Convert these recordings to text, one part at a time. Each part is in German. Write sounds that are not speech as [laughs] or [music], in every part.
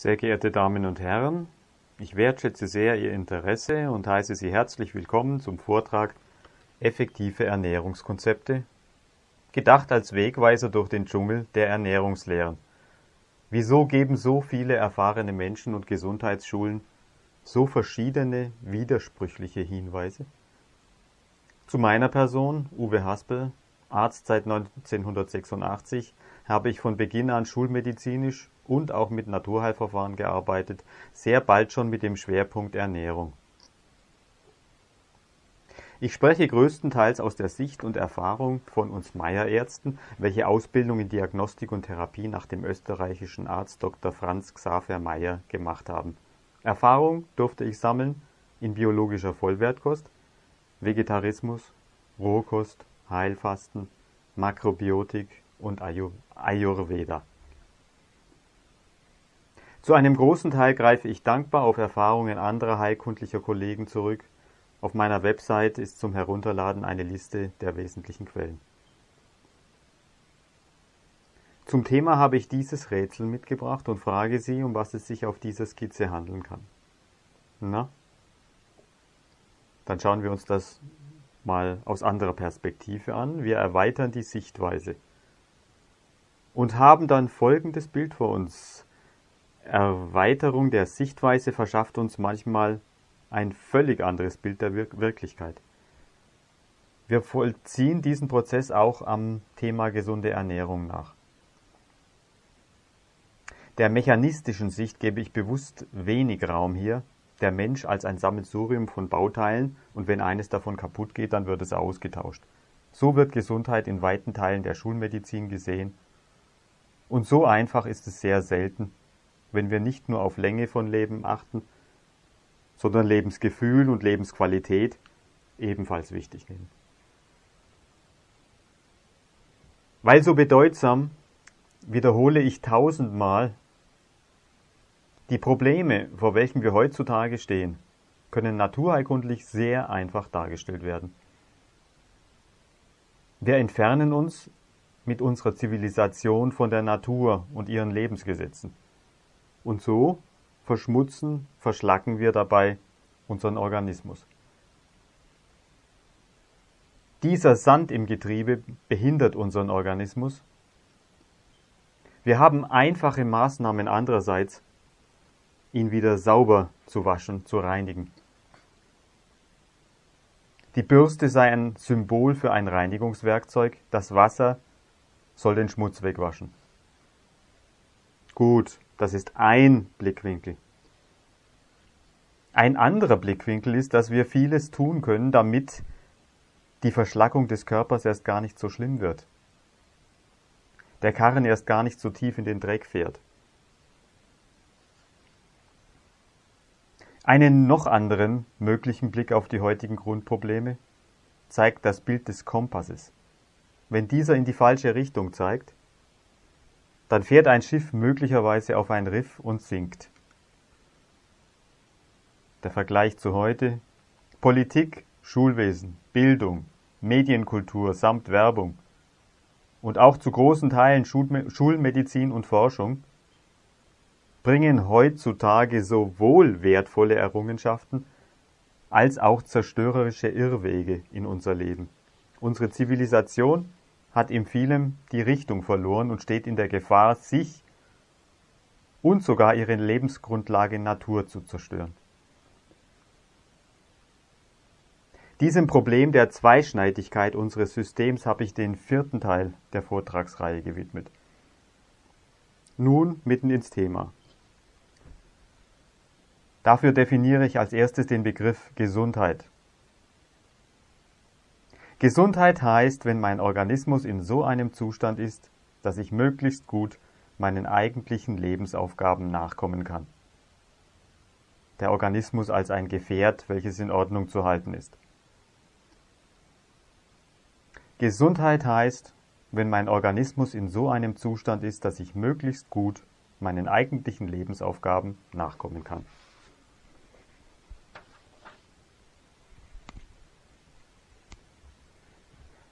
Sehr geehrte Damen und Herren, ich wertschätze sehr Ihr Interesse und heiße Sie herzlich willkommen zum Vortrag Effektive Ernährungskonzepte, gedacht als Wegweiser durch den Dschungel der Ernährungslehren. Wieso geben so viele erfahrene Menschen und Gesundheitsschulen so verschiedene widersprüchliche Hinweise? Zu meiner Person, Uwe Haspel, Arzt seit 1986, habe ich von Beginn an schulmedizinisch und auch mit Naturheilverfahren gearbeitet, sehr bald schon mit dem Schwerpunkt Ernährung. Ich spreche größtenteils aus der Sicht und Erfahrung von uns Meierärzten, welche Ausbildung in Diagnostik und Therapie nach dem österreichischen Arzt Dr. Franz Xaver Meyer gemacht haben. Erfahrung durfte ich sammeln in biologischer Vollwertkost, Vegetarismus, Rohkost, Heilfasten, Makrobiotik und Ayurveda. Zu einem großen Teil greife ich dankbar auf Erfahrungen anderer heilkundlicher Kollegen zurück. Auf meiner Website ist zum Herunterladen eine Liste der wesentlichen Quellen. Zum Thema habe ich dieses Rätsel mitgebracht und frage Sie, um was es sich auf dieser Skizze handeln kann. Na? Dann schauen wir uns das mal aus anderer Perspektive an. Wir erweitern die Sichtweise und haben dann folgendes Bild vor uns. Erweiterung der Sichtweise verschafft uns manchmal ein völlig anderes Bild der Wir Wirklichkeit. Wir vollziehen diesen Prozess auch am Thema gesunde Ernährung nach. Der mechanistischen Sicht gebe ich bewusst wenig Raum hier, der Mensch als ein Sammelsurium von Bauteilen und wenn eines davon kaputt geht, dann wird es ausgetauscht. So wird Gesundheit in weiten Teilen der Schulmedizin gesehen und so einfach ist es sehr selten, wenn wir nicht nur auf Länge von Leben achten, sondern Lebensgefühl und Lebensqualität ebenfalls wichtig nehmen. Weil so bedeutsam wiederhole ich tausendmal, die Probleme, vor welchen wir heutzutage stehen, können naturheilkundlich sehr einfach dargestellt werden. Wir entfernen uns mit unserer Zivilisation von der Natur und ihren Lebensgesetzen. Und so verschmutzen, verschlacken wir dabei unseren Organismus. Dieser Sand im Getriebe behindert unseren Organismus. Wir haben einfache Maßnahmen andererseits, ihn wieder sauber zu waschen, zu reinigen. Die Bürste sei ein Symbol für ein Reinigungswerkzeug, das Wasser soll den Schmutz wegwaschen. Gut, das ist ein Blickwinkel. Ein anderer Blickwinkel ist, dass wir vieles tun können, damit die Verschlackung des Körpers erst gar nicht so schlimm wird. Der Karren erst gar nicht so tief in den Dreck fährt. Einen noch anderen möglichen Blick auf die heutigen Grundprobleme zeigt das Bild des Kompasses. Wenn dieser in die falsche Richtung zeigt, dann fährt ein Schiff möglicherweise auf ein Riff und sinkt. Der Vergleich zu heute Politik, Schulwesen, Bildung, Medienkultur samt Werbung und auch zu großen Teilen Schulmedizin und Forschung bringen heutzutage sowohl wertvolle Errungenschaften als auch zerstörerische Irrwege in unser Leben. Unsere Zivilisation hat in vielem die Richtung verloren und steht in der Gefahr, sich und sogar ihre Lebensgrundlage Natur zu zerstören. Diesem Problem der Zweischneidigkeit unseres Systems habe ich den vierten Teil der Vortragsreihe gewidmet. Nun mitten ins Thema. Dafür definiere ich als erstes den Begriff Gesundheit. Gesundheit heißt, wenn mein Organismus in so einem Zustand ist, dass ich möglichst gut meinen eigentlichen Lebensaufgaben nachkommen kann. Der Organismus als ein Gefährt, welches in Ordnung zu halten ist. Gesundheit heißt, wenn mein Organismus in so einem Zustand ist, dass ich möglichst gut meinen eigentlichen Lebensaufgaben nachkommen kann.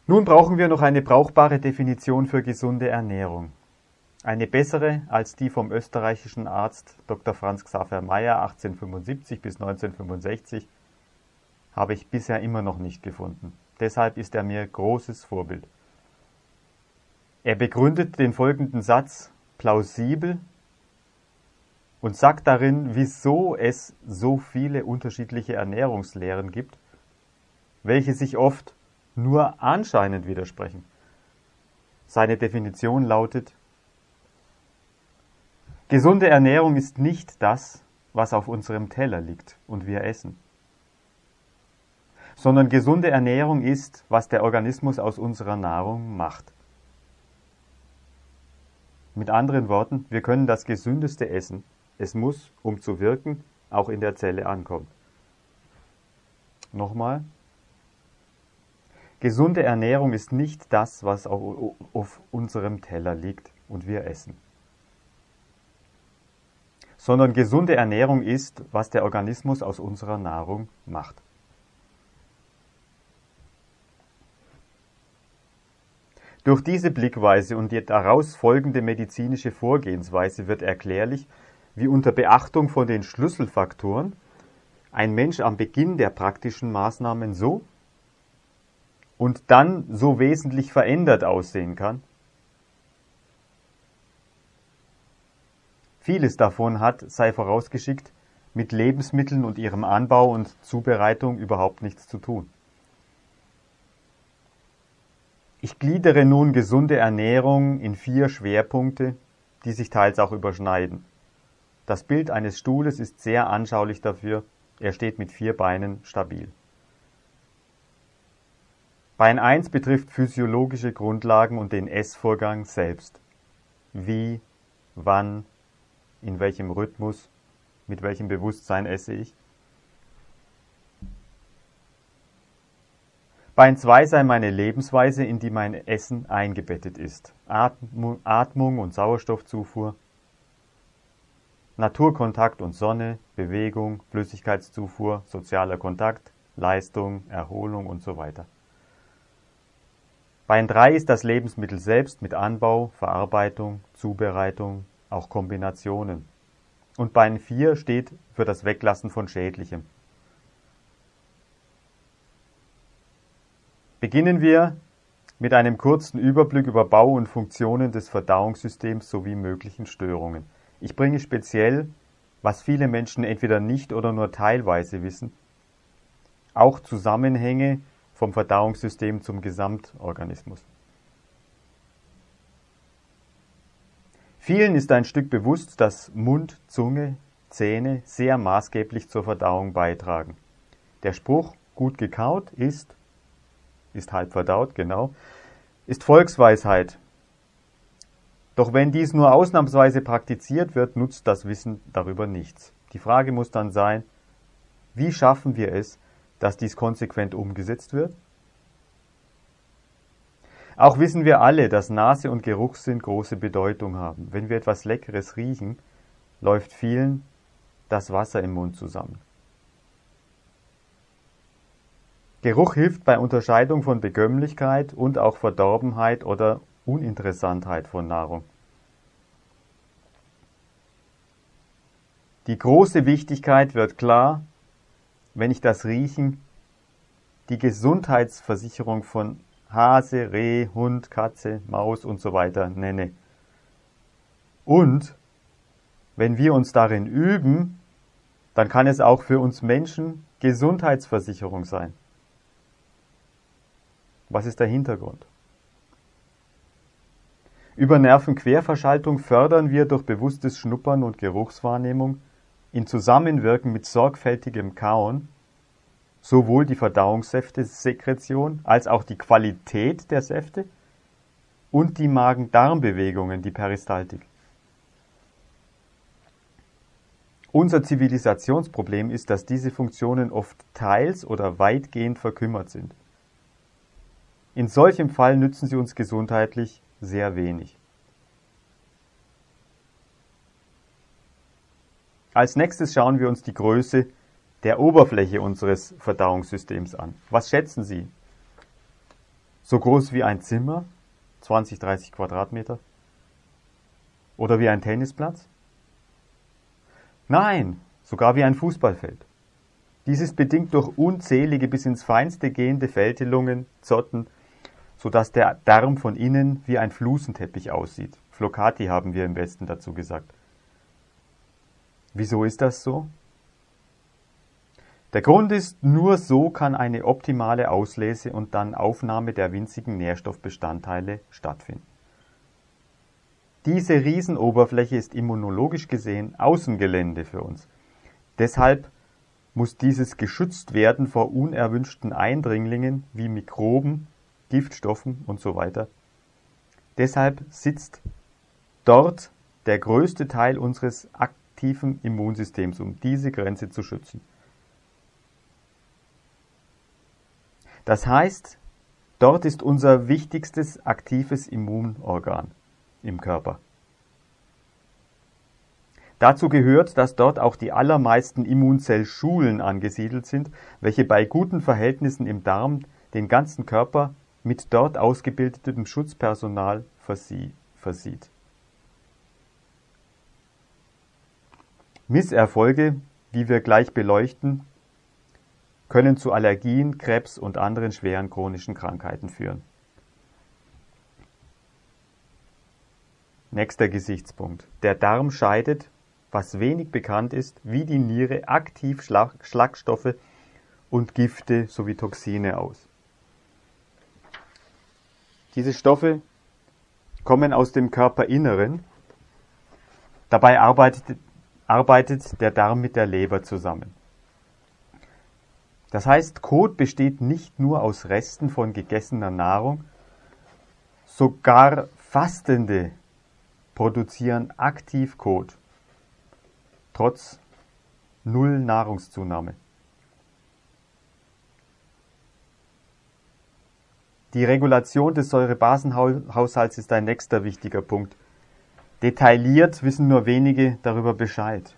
Nun brauchen wir noch eine brauchbare Definition für gesunde Ernährung. eine bessere als die vom österreichischen Arzt Dr. Franz Xaver Mayer 1875 bis 1965 habe ich bisher immer noch nicht gefunden. Deshalb ist er mir großes Vorbild. Er begründet den folgenden Satz plausibel und sagt darin, wieso es so viele unterschiedliche Ernährungslehren gibt, welche sich oft nur anscheinend widersprechen. Seine Definition lautet, Gesunde Ernährung ist nicht das, was auf unserem Teller liegt und wir essen, sondern gesunde Ernährung ist, was der Organismus aus unserer Nahrung macht. Mit anderen Worten, wir können das gesündeste essen. Es muss, um zu wirken, auch in der Zelle ankommen. Nochmal. Gesunde Ernährung ist nicht das, was auf, unserem Teller liegt und wir essen sondern gesunde Ernährung ist, was der Organismus aus unserer Nahrung macht. Durch diese Blickweise und die daraus folgende medizinische Vorgehensweise wird erklärlich, wie unter Beachtung von den Schlüsselfaktoren ein Mensch am Beginn der praktischen Maßnahmen so und dann so wesentlich verändert aussehen kann, Vieles davon hat, sei vorausgeschickt, mit Lebensmitteln und ihrem Anbau und Zubereitung überhaupt nichts zu tun. Ich gliedere nun gesunde Ernährung in vier Schwerpunkte, die sich teils auch überschneiden. Das Bild eines Stuhles ist sehr anschaulich dafür, er steht mit vier Beinen stabil. Bein 1 betrifft physiologische Grundlagen und den Essvorgang selbst. Wie, wann, in welchem Rhythmus, mit welchem Bewusstsein esse ich. Bein 2 sei meine Lebensweise, in die mein Essen eingebettet ist. Atmung, und Sauerstoffzufuhr, Naturkontakt und Sonne, Bewegung, Flüssigkeitszufuhr, sozialer Kontakt, Leistung, Erholung und so weiter. Bein 3 ist das Lebensmittel selbst mit Anbau, Verarbeitung, Zubereitung, auch Kombinationen. Und Bein 4 steht für das Weglassen von Schädlichem. Beginnen wir mit einem kurzen Überblick über Bau und Funktionen des Verdauungssystems sowie möglichen Störungen. Ich bringe speziell, was viele Menschen entweder nicht oder nur teilweise wissen, auch Zusammenhänge vom Verdauungssystem zum Gesamtorganismus. Vielen ist ein Stück bewusst, dass Mund, Zunge, Zähne sehr maßgeblich zur Verdauung beitragen. Der Spruch gut gekaut ist, ist halb verdaut, genau, ist Volksweisheit. Doch wenn dies nur ausnahmsweise praktiziert wird, nutzt das Wissen darüber nichts. Die Frage muss dann sein, wie schaffen wir es, dass dies konsequent umgesetzt wird? Auch wissen wir alle, dass Nase und Geruchssinn große Bedeutung haben. Wenn wir etwas Leckeres riechen, läuft vielen das Wasser im Mund zusammen. Geruch hilft bei Unterscheidung von Begömmlichkeit und auch Verdorbenheit oder Uninteressantheit von Nahrung. Die große Wichtigkeit wird klar, wenn ich das Riechen die Gesundheitsversicherung von Hase, Reh, Hund, Katze, Maus und so weiter nenne. Und wenn wir uns darin üben, dann kann es auch für uns Menschen Gesundheitsversicherung sein. Was ist der Hintergrund? Über Nervenquerverschaltung fördern wir durch bewusstes Schnuppern und Geruchswahrnehmung in Zusammenwirken mit sorgfältigem Kauen sowohl die Verdauungssäftesekretion als auch die Qualität der Säfte und die Magen-Darm-Bewegungen, die Peristaltik. Unser Zivilisationsproblem ist, dass diese Funktionen oft teils oder weitgehend verkümmert sind. In solchem Fall nützen sie uns gesundheitlich sehr wenig. Als nächstes schauen wir uns die Größe der Oberfläche unseres Verdauungssystems an. Was schätzen Sie? So groß wie ein Zimmer, 20, 30 Quadratmeter? Oder wie ein Tennisplatz? Nein, sogar wie ein Fußballfeld. Dies ist bedingt durch unzählige bis ins Feinste gehende Fältelungen, Zotten, so dass der Darm von innen wie ein Flusenteppich aussieht. Flocati haben wir im Westen dazu gesagt. Wieso ist das so? Der Grund ist, nur so kann eine optimale Auslese und dann Aufnahme der winzigen Nährstoffbestandteile stattfinden. Diese Riesenoberfläche ist immunologisch gesehen Außengelände für uns. Deshalb muss dieses geschützt werden vor unerwünschten Eindringlingen wie Mikroben, Giftstoffen und so weiter. Deshalb sitzt dort der größte Teil unseres aktiven Immunsystems, um diese Grenze zu schützen. Das heißt, dort ist unser wichtigstes aktives Immunorgan im Körper. Dazu gehört, dass dort auch die allermeisten Immunzellschulen angesiedelt sind, welche bei guten Verhältnissen im Darm den ganzen Körper mit dort ausgebildetem Schutzpersonal versieht. Misserfolge, wie wir gleich beleuchten, können zu Allergien, Krebs und anderen schweren chronischen Krankheiten führen. Nächster Gesichtspunkt. Der Darm scheidet, was wenig bekannt ist, wie die Niere aktiv Schlagstoffe und Gifte sowie Toxine aus. Diese Stoffe kommen aus dem Körperinneren. Dabei arbeitet, arbeitet der Darm mit der Leber zusammen. Das heißt, Kot besteht nicht nur aus Resten von gegessener Nahrung, sogar Fastende produzieren aktiv Kot, trotz Null Nahrungszunahme. Die Regulation des Säurebasenhaushalts ist ein nächster wichtiger Punkt. Detailliert wissen nur wenige darüber Bescheid.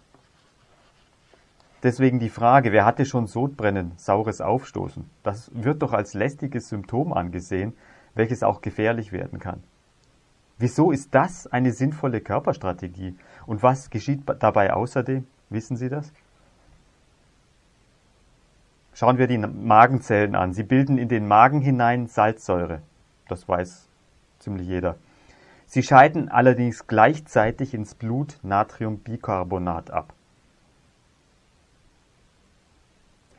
Deswegen die Frage, wer hatte schon Sodbrennen, saures Aufstoßen? Das wird doch als lästiges Symptom angesehen, welches auch gefährlich werden kann. Wieso ist das eine sinnvolle Körperstrategie? Und was geschieht dabei außerdem? Wissen Sie das? Schauen wir die Magenzellen an. Sie bilden in den Magen hinein Salzsäure. Das weiß ziemlich jeder. Sie scheiden allerdings gleichzeitig ins Blut Natriumbicarbonat ab.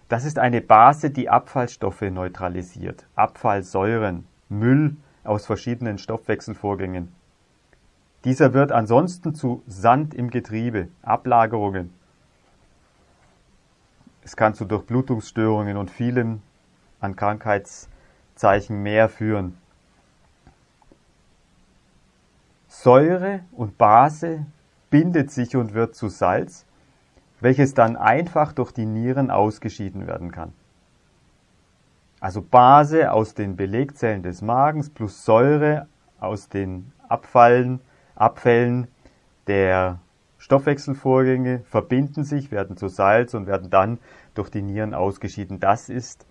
Das ist eine Base, die Abfallstoffe neutralisiert, Abfallsäuren, Müll aus verschiedenen Stoffwechselvorgängen. Dieser wird ansonsten zu Sand im Getriebe, Ablagerungen. Es kann zu Durchblutungsstörungen und vielem an Krankheitszeichen mehr führen. Säure und Base bindet sich und wird zu Salz welches dann einfach durch die Nieren ausgeschieden werden kann. Also Base aus den Belegzellen des Magens plus Säure aus den Abfallen, Abfällen der Stoffwechselvorgänge verbinden sich, werden zu Salz und werden dann durch die Nieren ausgeschieden. Das ist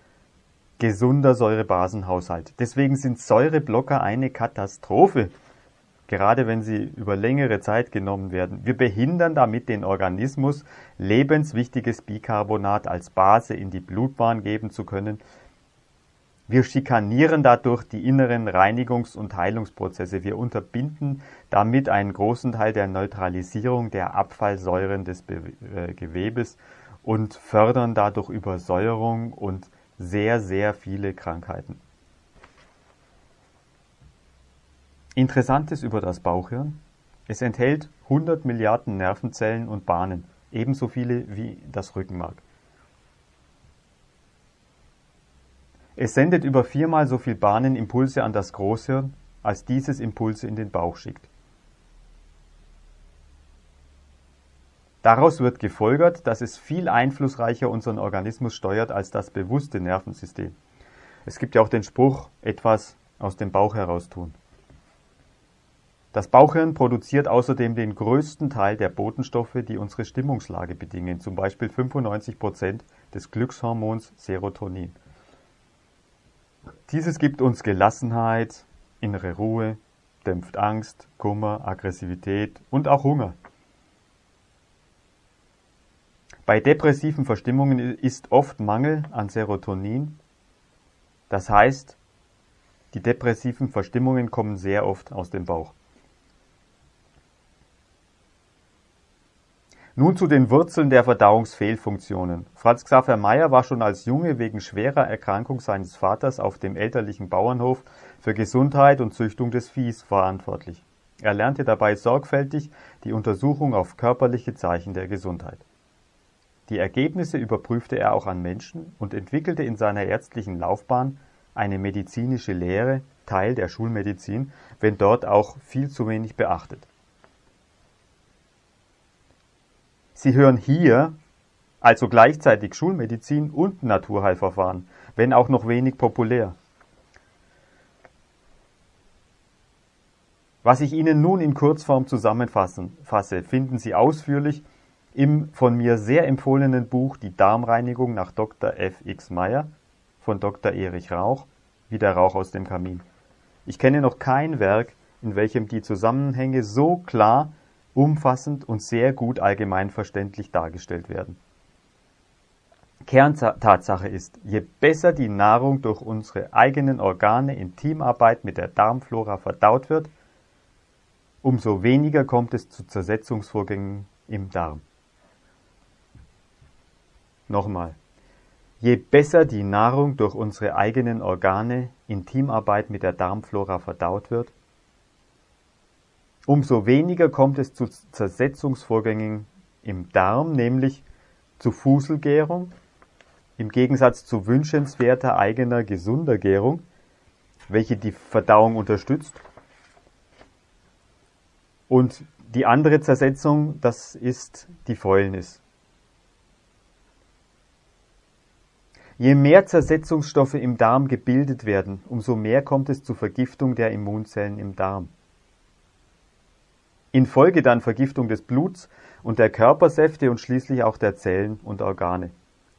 gesunder Säurebasenhaushalt. Deswegen sind Säureblocker eine Katastrophe gerade wenn sie über längere Zeit genommen werden. Wir behindern damit den Organismus, lebenswichtiges Bicarbonat als Base in die Blutbahn geben zu können. Wir schikanieren dadurch die inneren Reinigungs- und Heilungsprozesse. Wir unterbinden damit einen großen Teil der Neutralisierung der Abfallsäuren des Be äh, Gewebes und fördern dadurch Übersäuerung und sehr, sehr viele Krankheiten. Interessantes über das Bauchhirn: Es enthält 100 Milliarden Nervenzellen und Bahnen, ebenso viele wie das Rückenmark. Es sendet über viermal so viel Bahnenimpulse an das Großhirn, als dieses Impulse in den Bauch schickt. Daraus wird gefolgert, dass es viel einflussreicher unseren Organismus steuert als das bewusste Nervensystem. Es gibt ja auch den Spruch, etwas aus dem Bauch heraus tun. Das Bauchhirn produziert außerdem den größten Teil der Botenstoffe, die unsere Stimmungslage bedingen, zum Beispiel 95 Prozent des Glückshormons Serotonin. Dieses gibt uns Gelassenheit, innere Ruhe, dämpft Angst, Kummer, Aggressivität und auch Hunger. Bei depressiven Verstimmungen ist oft Mangel an Serotonin. Das heißt, die depressiven Verstimmungen kommen sehr oft aus dem Bauch. Nun zu den Wurzeln der Verdauungsfehlfunktionen. Franz Xaver Meyer war schon als Junge wegen schwerer Erkrankung seines Vaters auf dem elterlichen Bauernhof für Gesundheit und Züchtung des Viehs verantwortlich. Er lernte dabei sorgfältig die Untersuchung auf körperliche Zeichen der Gesundheit. Die Ergebnisse überprüfte er auch an Menschen und entwickelte in seiner ärztlichen Laufbahn eine medizinische Lehre, Teil der Schulmedizin, wenn dort auch viel zu wenig beachtet. Sie hören hier also gleichzeitig Schulmedizin und Naturheilverfahren, wenn auch noch wenig populär. Was ich Ihnen nun in Kurzform zusammenfasse, finden Sie ausführlich im von mir sehr empfohlenen Buch Die Darmreinigung nach Dr. F. X. Meyer von Dr. Erich Rauch, wie der Rauch aus dem Kamin. Ich kenne noch kein Werk, in welchem die Zusammenhänge so klar umfassend und sehr gut allgemeinverständlich dargestellt werden. Kerntatsache ist, je besser die Nahrung durch unsere eigenen Organe in Teamarbeit mit der Darmflora verdaut wird, umso weniger kommt es zu Zersetzungsvorgängen im Darm. Nochmal. Je besser die Nahrung durch unsere eigenen Organe in Teamarbeit mit der Darmflora verdaut wird, Umso weniger kommt es zu Zersetzungsvorgängen im Darm, nämlich zu Fuselgärung, im Gegensatz zu wünschenswerter eigener gesunder Gärung, welche die Verdauung unterstützt. Und die andere Zersetzung, das ist die Fäulnis. Je mehr Zersetzungsstoffe im Darm gebildet werden, umso mehr kommt es zur Vergiftung der Immunzellen im Darm. In Folge dann Vergiftung des Bluts und der Körpersäfte und schließlich auch der Zellen und Organe.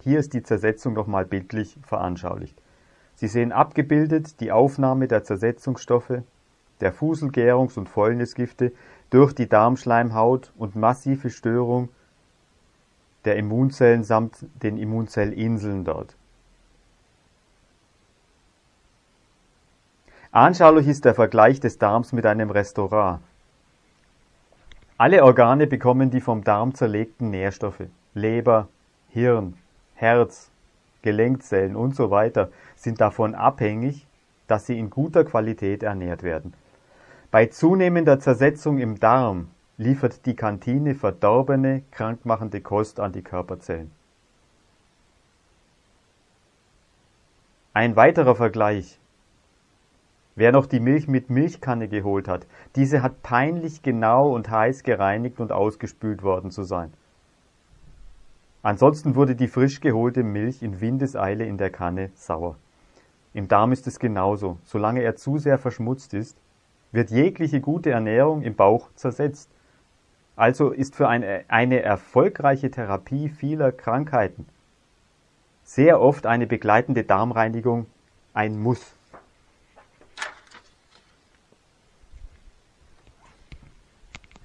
Hier ist die Zersetzung nochmal bildlich veranschaulicht. Sie sehen abgebildet die Aufnahme der Zersetzungsstoffe, der Fuselgärungs- und Fäulnisgifte durch die Darmschleimhaut und massive Störung der Immunzellen samt den Immunzellinseln dort. Anschaulich ist der Vergleich des Darms mit einem Restaurant. Alle Organe bekommen die vom Darm zerlegten Nährstoffe. Leber, Hirn, Herz, Gelenkzellen und so weiter sind davon abhängig, dass sie in guter Qualität ernährt werden. Bei zunehmender Zersetzung im Darm liefert die Kantine verdorbene, krankmachende Kost an die Körperzellen. Ein weiterer Vergleich Wer noch die Milch mit Milchkanne geholt hat, diese hat peinlich genau und heiß gereinigt und ausgespült worden zu sein. Ansonsten wurde die frisch geholte Milch in Windeseile in der Kanne sauer. Im Darm ist es genauso. Solange er zu sehr verschmutzt ist, wird jegliche gute Ernährung im Bauch zersetzt. Also ist für eine, eine erfolgreiche Therapie vieler Krankheiten sehr oft eine begleitende Darmreinigung ein Muss.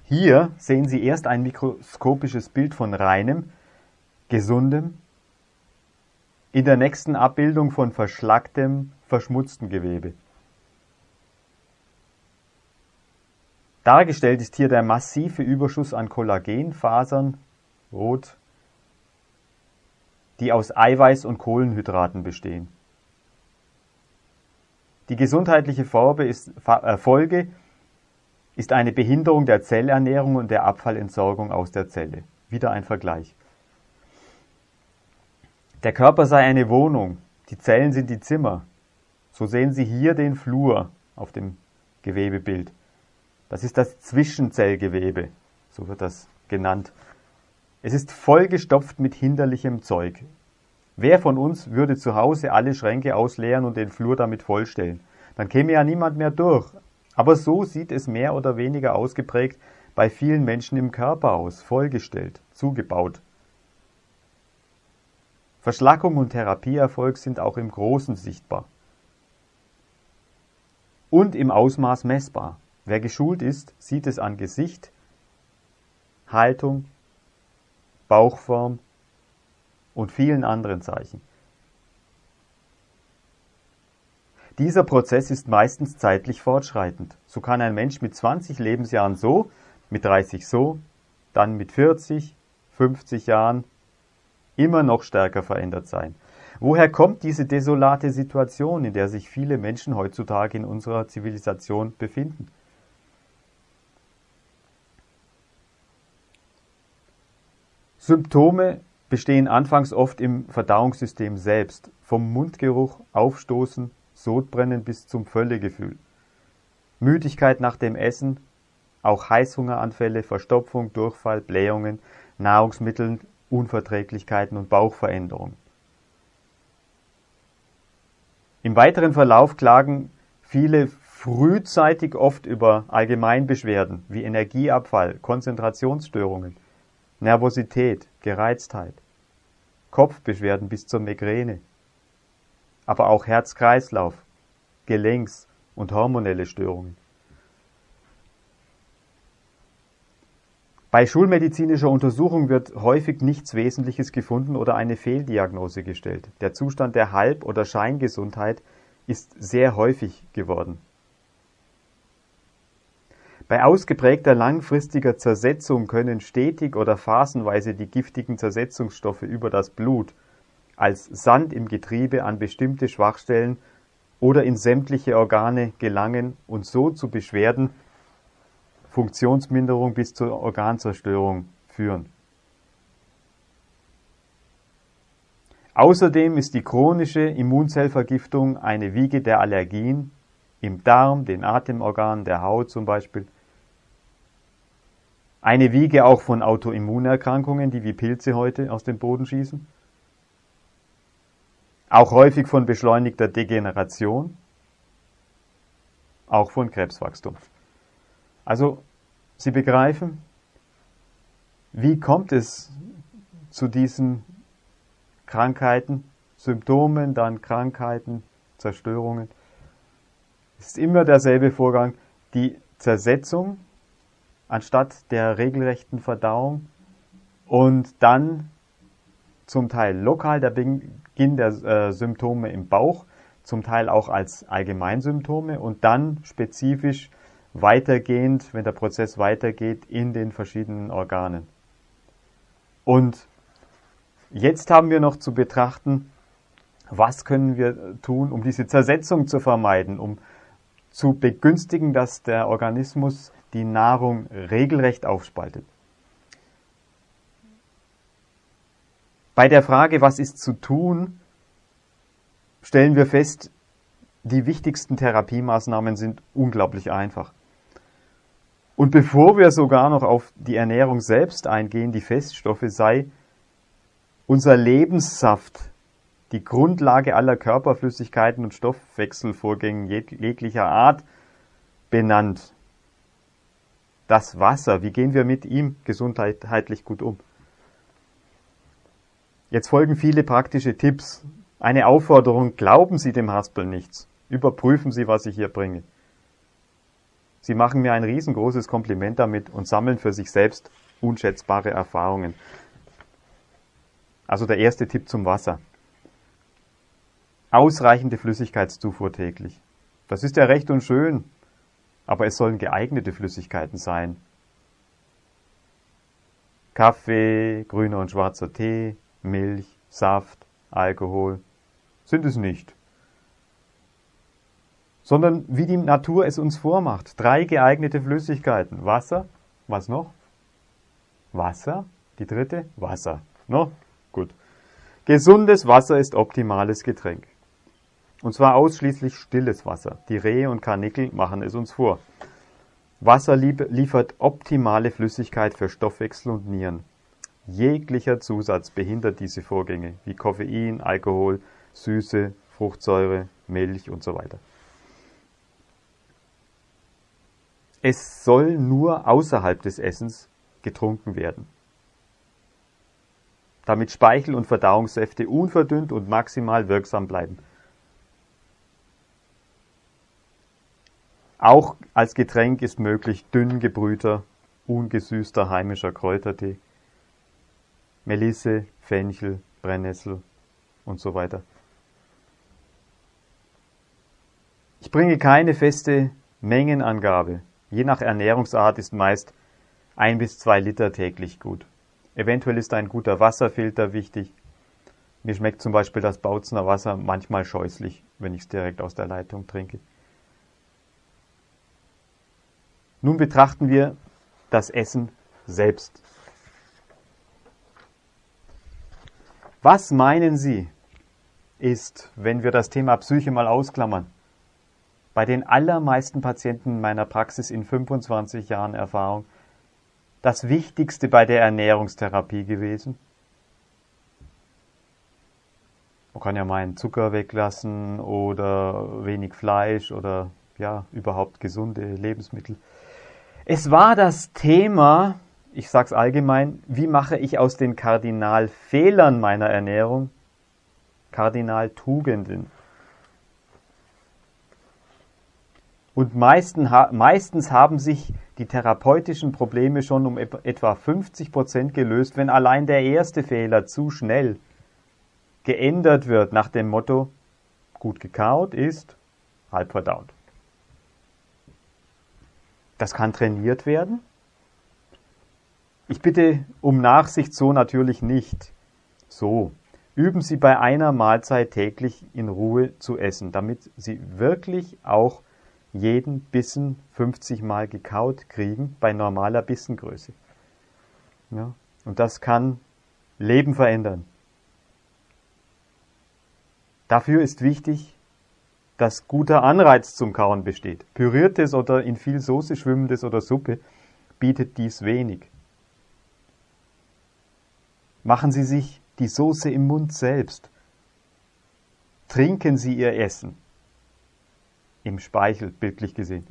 Hier sehen Sie erst ein mikroskopisches Bild von reinem, gesundem, in der nächsten Abbildung von verschlacktem, verschmutztem Gewebe. Dargestellt ist hier der massive Überschuss an Kollagenfasern, rot, die aus Eiweiß und Kohlenhydraten bestehen. Die gesundheitliche äh, Folge ist eine Behinderung der Zellernährung und der Abfallentsorgung aus der Zelle. Wieder ein Vergleich. Der Körper sei eine Wohnung, die Zellen sind die Zimmer. So sehen Sie hier den Flur auf dem Gewebebild. Das ist das Zwischenzellgewebe, so wird das genannt. Es ist vollgestopft mit hinderlichem Zeug. Wer von uns würde zu Hause alle Schränke ausleeren und den Flur damit vollstellen? Dann käme ja niemand mehr durch. Aber so sieht es mehr oder weniger ausgeprägt bei vielen Menschen im Körper aus, vollgestellt, zugebaut. Verschlackung und Therapieerfolg sind auch im Großen sichtbar und im Ausmaß messbar. Wer geschult ist, sieht es an Gesicht, Haltung, Bauchform und vielen anderen Zeichen. Dieser Prozess ist meistens zeitlich fortschreitend. So kann ein Mensch mit 20 Lebensjahren so, mit 30 so, dann mit 40, 50 Jahren immer noch stärker verändert sein. Woher kommt diese desolate Situation, in der sich viele Menschen heutzutage in unserer Zivilisation befinden? Symptome bestehen anfangs oft im Verdauungssystem selbst, vom Mundgeruch, Aufstoßen, Sodbrennen bis zum Völlegefühl. Müdigkeit nach dem Essen, auch Heißhungeranfälle, Verstopfung, Durchfall, Blähungen, Nahrungsmittelunverträglichkeiten und Bauchveränderungen. Im weiteren Verlauf klagen viele frühzeitig oft über Allgemeinbeschwerden wie Energieabfall, Konzentrationsstörungen, Nervosität, Gereiztheit, Kopfbeschwerden bis zur Migräne, aber auch Herz-Kreislauf, Gelenks- und hormonelle Störungen. Bei schulmedizinischer Untersuchung wird häufig nichts Wesentliches gefunden oder eine Fehldiagnose gestellt. Der Zustand der Halb- oder Scheingesundheit ist sehr häufig geworden. Bei ausgeprägter langfristiger Zersetzung können stetig oder phasenweise die giftigen Zersetzungsstoffe über das Blut als Sand im Getriebe an bestimmte Schwachstellen oder in sämtliche Organe gelangen und so zu Beschwerden Funktionsminderung bis zur Organzerstörung führen. Außerdem ist die chronische Immunzellvergiftung eine Wiege der Allergien im Darm, den Atemorganen, der Haut zum Beispiel. Eine Wiege auch von Autoimmunerkrankungen, die wie Pilze heute aus dem Boden schießen. Auch häufig von beschleunigter Degeneration. Auch von Krebswachstum. Also Sie begreifen, wie kommt es zu diesen Krankheiten, Symptomen, dann Krankheiten, Zerstörungen. Es ist immer derselbe Vorgang, die Zersetzung anstatt der regelrechten Verdauung und dann zum Teil lokal der Beginn der äh, Symptome im Bauch, zum Teil auch als Allgemeinsymptome und dann spezifisch weitergehend, wenn der Prozess weitergeht, in den verschiedenen Organen. Und jetzt haben wir noch zu betrachten, was können wir tun, um diese Zersetzung zu vermeiden, um zu begünstigen, dass der Organismus die Nahrung regelrecht aufspaltet. Bei der Frage, was ist zu tun, stellen wir fest, die wichtigsten Therapiemaßnahmen sind unglaublich einfach. Und bevor wir sogar noch auf die Ernährung selbst eingehen, die Feststoffe, sei unser Lebenssaft die Grundlage aller Körperflüssigkeiten und Stoffwechselvorgänge jeglicher Art benannt. Das Wasser, wie gehen wir mit ihm gesundheitlich gut um? Jetzt folgen viele praktische Tipps. Eine Aufforderung, glauben Sie dem Haspel nichts. Überprüfen Sie, was ich hier bringe. Sie machen mir ein riesengroßes Kompliment damit und sammeln für sich selbst unschätzbare Erfahrungen. Also der erste Tipp zum Wasser. Ausreichende Flüssigkeitszufuhr täglich. Das ist ja recht und schön, aber es sollen geeignete Flüssigkeiten sein. Kaffee, grüner und schwarzer Tee, Milch, Saft, Alkohol sind es nicht sondern wie die Natur es uns vormacht. Drei geeignete Flüssigkeiten. Wasser, was noch? Wasser, die dritte, Wasser. No? Gut. Gesundes Wasser ist optimales Getränk. Und zwar ausschließlich stilles Wasser. Die Rehe und Karnickel machen es uns vor. Wasser liefert optimale Flüssigkeit für Stoffwechsel und Nieren. Jeglicher Zusatz behindert diese Vorgänge, wie Koffein, Alkohol, Süße, Fruchtsäure, Milch und so weiter. Es soll nur außerhalb des Essens getrunken werden, damit Speichel und Verdauungssäfte unverdünnt und maximal wirksam bleiben. Auch als Getränk ist möglich dünn gebrühter, ungesüßter heimischer Kräutertee. Melisse, Fenchel, Brennnessel und so weiter. Ich bringe keine feste Mengenangabe. Je nach Ernährungsart ist meist ein bis zwei Liter täglich gut. Eventuell ist ein guter Wasserfilter wichtig. Mir schmeckt zum Beispiel das Bautzner Wasser manchmal scheußlich, wenn ich es direkt aus der Leitung trinke. Nun betrachten wir das Essen selbst. Was meinen Sie, ist, wenn wir das Thema Psyche mal ausklammern, bei den allermeisten Patienten meiner Praxis in 25 Jahren Erfahrung das Wichtigste bei der Ernährungstherapie gewesen? Man kann ja meinen Zucker weglassen oder wenig Fleisch oder ja, überhaupt gesunde Lebensmittel. Es war das Thema, ich sage es allgemein, wie mache ich aus den Kardinalfehlern meiner Ernährung Kardinaltugenden? Und meisten, meistens haben sich die therapeutischen Probleme schon um etwa 50 Prozent gelöst, wenn allein der erste Fehler zu schnell geändert wird nach dem Motto, gut gekaut ist halb verdaut. Das kann trainiert werden. Ich bitte um Nachsicht so natürlich nicht. So, üben Sie bei einer Mahlzeit täglich in Ruhe zu essen, damit Sie wirklich auch jeden Bissen 50 Mal gekaut kriegen bei normaler Bissengröße. Ja, und das kann Leben verändern. Dafür ist wichtig, dass guter Anreiz zum Kauen besteht. Püriertes oder in viel Soße schwimmendes oder Suppe bietet dies wenig. Machen Sie sich die Soße im Mund selbst. Trinken Sie Ihr Essen. Im Speichel, bildlich gesehen.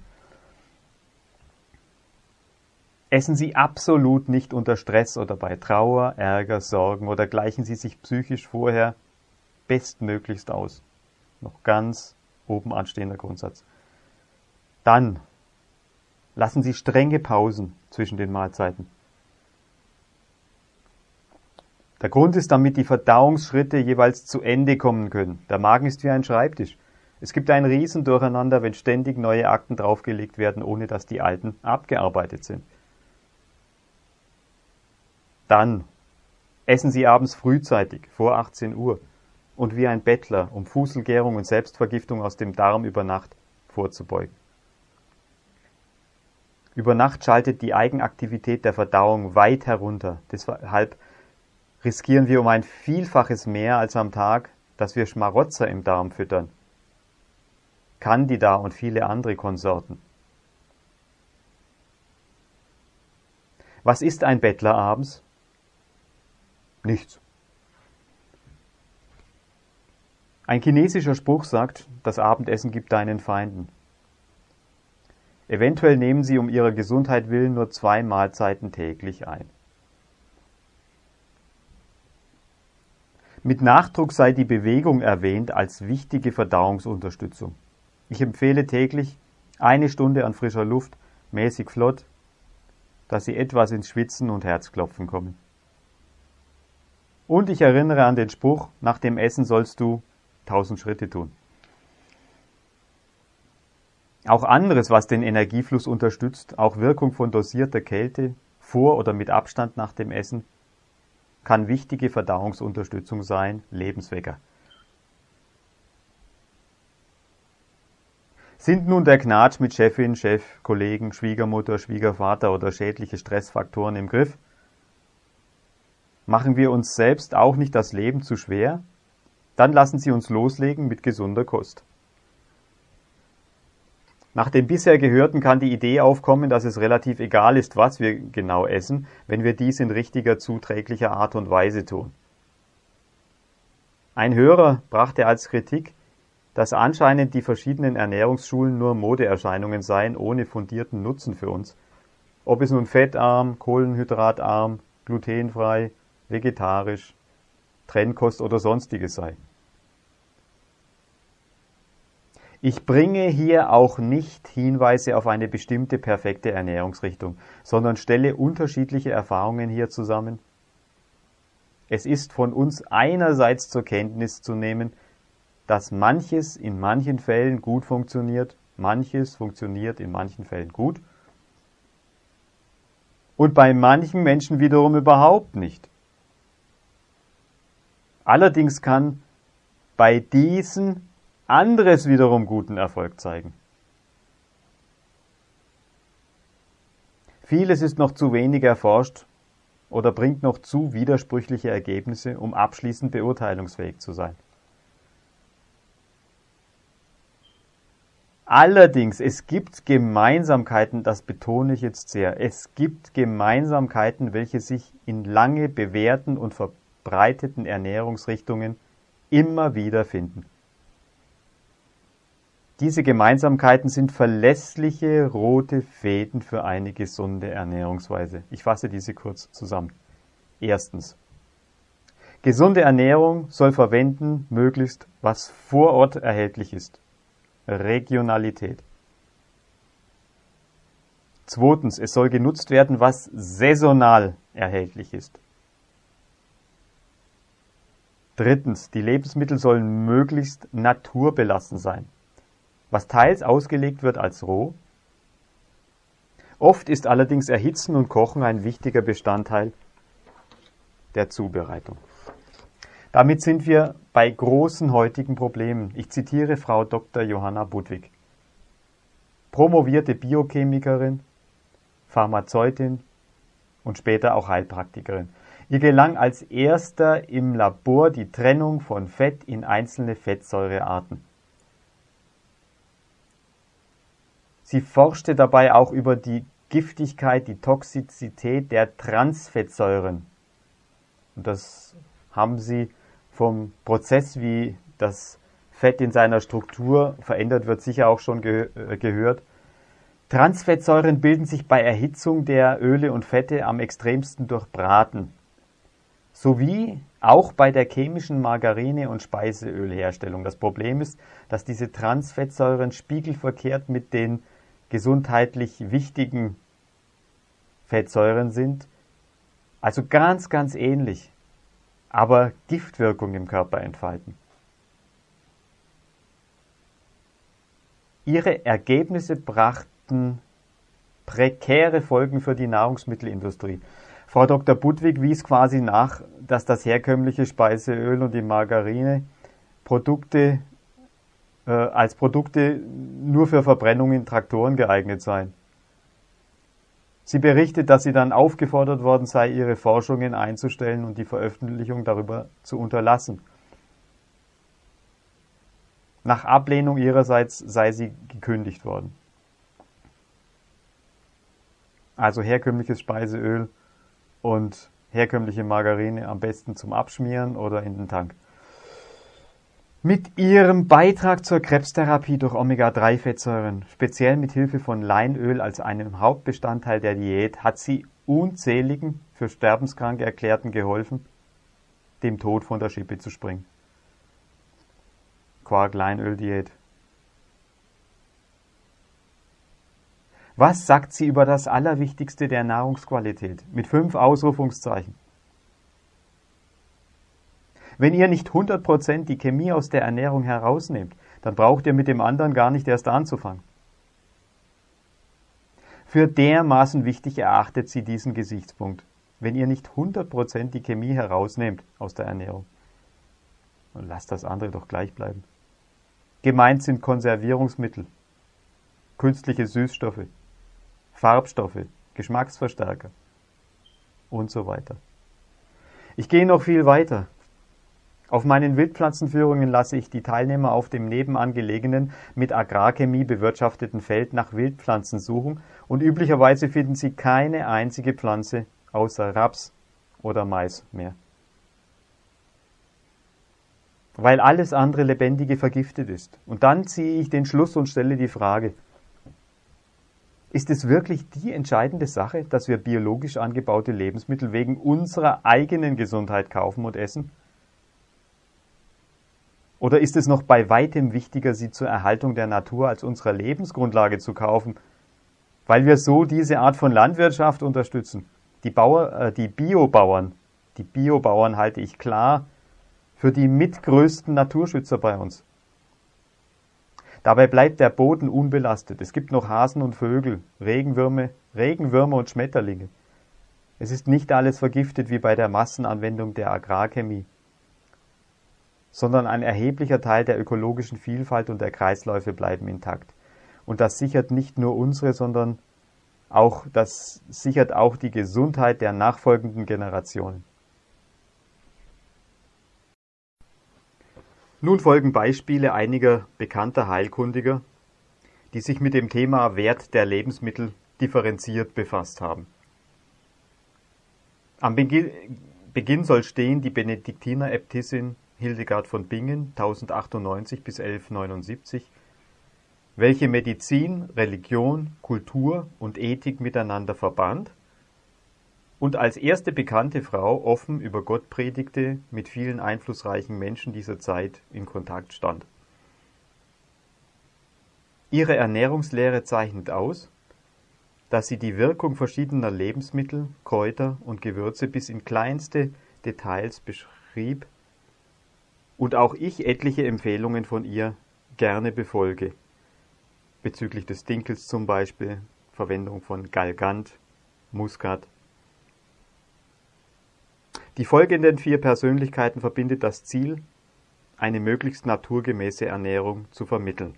Essen Sie absolut nicht unter Stress oder bei Trauer, Ärger, Sorgen oder gleichen Sie sich psychisch vorher bestmöglichst aus. Noch ganz oben anstehender Grundsatz. Dann lassen Sie strenge Pausen zwischen den Mahlzeiten. Der Grund ist, damit die Verdauungsschritte jeweils zu Ende kommen können. Der Magen ist wie ein Schreibtisch. Es gibt ein Riesendurcheinander, wenn ständig neue Akten draufgelegt werden, ohne dass die alten abgearbeitet sind. Dann essen Sie abends frühzeitig, vor 18 Uhr und wie ein Bettler, um Fuselgärung und Selbstvergiftung aus dem Darm über Nacht vorzubeugen. Über Nacht schaltet die Eigenaktivität der Verdauung weit herunter. Deshalb riskieren wir um ein Vielfaches mehr als am Tag, dass wir Schmarotzer im Darm füttern. Candida und viele andere Konsorten. Was ist ein Bettler abends? Nichts. Ein chinesischer Spruch sagt, das Abendessen gibt deinen Feinden. Eventuell nehmen sie um ihrer Gesundheit willen nur zwei Mahlzeiten täglich ein. Mit Nachdruck sei die Bewegung erwähnt als wichtige Verdauungsunterstützung. Ich empfehle täglich eine Stunde an frischer Luft, mäßig flott, dass Sie etwas ins Schwitzen und Herzklopfen kommen. Und ich erinnere an den Spruch, nach dem Essen sollst du 1000 Schritte tun. Auch anderes, was den Energiefluss unterstützt, auch Wirkung von dosierter Kälte, vor oder mit Abstand nach dem Essen, kann wichtige Verdauungsunterstützung sein, Lebenswecker. Sind nun der Knatsch mit Chefin, Chef, Kollegen, Schwiegermutter, Schwiegervater oder schädliche Stressfaktoren im Griff? Machen wir uns selbst auch nicht das Leben zu schwer dann lassen Sie uns loslegen mit gesunder Kost. Nach dem bisher Gehörten kann die Idee aufkommen, dass es relativ egal ist, was wir genau essen, wenn wir dies in richtiger, zuträglicher Art und Weise tun. Ein Hörer brachte als Kritik, dass anscheinend die verschiedenen Ernährungsschulen nur Modeerscheinungen seien, ohne fundierten Nutzen für uns. Ob es nun fettarm, kohlenhydratarm, glutenfrei, vegetarisch, Trennkost oder sonstiges sei. Ich bringe hier auch nicht Hinweise auf eine bestimmte perfekte Ernährungsrichtung, sondern stelle unterschiedliche Erfahrungen hier zusammen. Es ist von uns einerseits zur Kenntnis zu nehmen, dass manches in manchen Fällen gut funktioniert, manches funktioniert in manchen Fällen gut und bei manchen Menschen wiederum überhaupt nicht. Allerdings kann bei diesen anderes wiederum guten Erfolg zeigen. Vieles ist noch zu wenig erforscht oder bringt noch zu widersprüchliche Ergebnisse, um abschließend beurteilungsfähig zu sein. Allerdings, es gibt Gemeinsamkeiten, das betone ich jetzt sehr, es gibt Gemeinsamkeiten, welche sich in lange bewährten und verbreiteten Ernährungsrichtungen immer wieder finden. Diese Gemeinsamkeiten sind verlässliche rote Fäden für eine gesunde Ernährungsweise. Ich fasse diese kurz zusammen. Erstens. Gesunde Ernährung soll verwenden möglichst, was vor Ort erhältlich ist. Regionalität. Zweitens, es soll genutzt werden, was saisonal erhältlich ist. Drittens, die Lebensmittel sollen möglichst naturbelassen sein was teils ausgelegt wird als roh. Oft ist allerdings Erhitzen und Kochen ein wichtiger Bestandteil der Zubereitung. Damit sind wir bei großen heutigen Problemen. Ich zitiere Frau Dr. Johanna Budwig. Promovierte Biochemikerin, Pharmazeutin und später auch Heilpraktikerin. Ihr gelang als erster im Labor die Trennung von Fett in einzelne Fettsäurearten. Sie forschte dabei auch über die Giftigkeit, die Toxizität der Transfettsäuren. Und das haben sie vom Prozess, wie das Fett in seiner Struktur verändert wird, sicher auch schon ge äh, gehört. Transfettsäuren bilden sich bei Erhitzung der Öle und Fette am extremsten durch Braten, sowie auch bei der chemischen Margarine- und Speiseölherstellung. Das Problem ist, dass diese Transfettsäuren spiegelverkehrt mit den gesundheitlich wichtigen Fettsäuren sind, also ganz, ganz ähnlich, aber Giftwirkung im Körper entfalten. Ihre Ergebnisse brachten prekäre Folgen für die Nahrungsmittelindustrie. Frau Dr. Budwig wies quasi nach, dass das herkömmliche Speiseöl und die Margarine Produkte äh, als Produkte nur für Verbrennung in Traktoren geeignet seien. Sie berichtet, dass sie dann aufgefordert worden sei, ihre Forschungen einzustellen und die Veröffentlichung darüber zu unterlassen. Nach Ablehnung ihrerseits sei sie gekündigt worden. Also herkömmliches Speiseöl und herkömmliche Margarine am besten zum Abschmieren oder in den Tank. Mit ihrem Beitrag zur Krebstherapie durch Omega-3-Fettsäuren, speziell mit Hilfe von Leinöl als einem Hauptbestandteil der Diät, hat sie unzähligen für Sterbenskranke erklärten geholfen, dem Tod von der Schippe zu springen. Quark-Leinöl-Diät. Was sagt sie über das Allerwichtigste der Nahrungsqualität? Mit fünf Ausrufungszeichen. Wenn ihr nicht 100% die Chemie aus der Ernährung herausnehmt, dann braucht ihr mit dem anderen gar nicht erst anzufangen. Für dermaßen wichtig erachtet sie diesen Gesichtspunkt, wenn ihr nicht 100% die Chemie herausnehmt aus der Ernährung. Und lasst das andere doch gleich bleiben. Gemeint sind Konservierungsmittel, künstliche Süßstoffe, Farbstoffe, Geschmacksverstärker und so weiter. Ich gehe noch viel weiter. Auf meinen Wildpflanzenführungen lasse ich die Teilnehmer auf dem nebenan gelegenen, mit Agrarchemie bewirtschafteten Feld nach Wildpflanzen suchen und üblicherweise finden sie keine einzige Pflanze außer Raps oder Mais mehr. Weil alles andere Lebendige vergiftet ist. Und dann ziehe ich den Schluss und stelle die Frage, ist es wirklich die entscheidende Sache, dass wir biologisch angebaute Lebensmittel wegen unserer eigenen Gesundheit kaufen und essen? Oder ist es noch bei weitem wichtiger, sie zur Erhaltung der Natur als unserer Lebensgrundlage zu kaufen, weil wir so diese Art von Landwirtschaft unterstützen? Die, Bauer, äh, die Biobauern, die Biobauern halte ich klar für die mitgrößten Naturschützer bei uns. Dabei bleibt der Boden unbelastet. Es gibt noch Hasen und Vögel, Regenwürmer, Regenwürmer und Schmetterlinge. Es ist nicht alles vergiftet wie bei der Massenanwendung der Agrarchemie sondern ein erheblicher Teil der ökologischen Vielfalt und der Kreisläufe bleiben intakt. Und das sichert nicht nur unsere, sondern auch, das sichert auch die Gesundheit der nachfolgenden Generationen. Nun folgen Beispiele einiger bekannter Heilkundiger, die sich mit dem Thema Wert der Lebensmittel differenziert befasst haben. Am Beginn soll stehen die Benediktiner-Äbtissin Hildegard von Bingen (1098 bis 1179), welche Medizin, Religion, Kultur und Ethik miteinander verband und als erste bekannte Frau offen über Gott predigte, mit vielen einflussreichen Menschen dieser Zeit in Kontakt stand. Ihre Ernährungslehre zeichnet aus, dass sie die Wirkung verschiedener Lebensmittel, Kräuter und Gewürze bis in kleinste Details beschrieb und auch ich etliche Empfehlungen von ihr gerne befolge. Bezüglich des Dinkels zum Beispiel, Verwendung von Galgant, Muskat. Die folgenden vier Persönlichkeiten verbindet das Ziel, eine möglichst naturgemäße Ernährung zu vermitteln.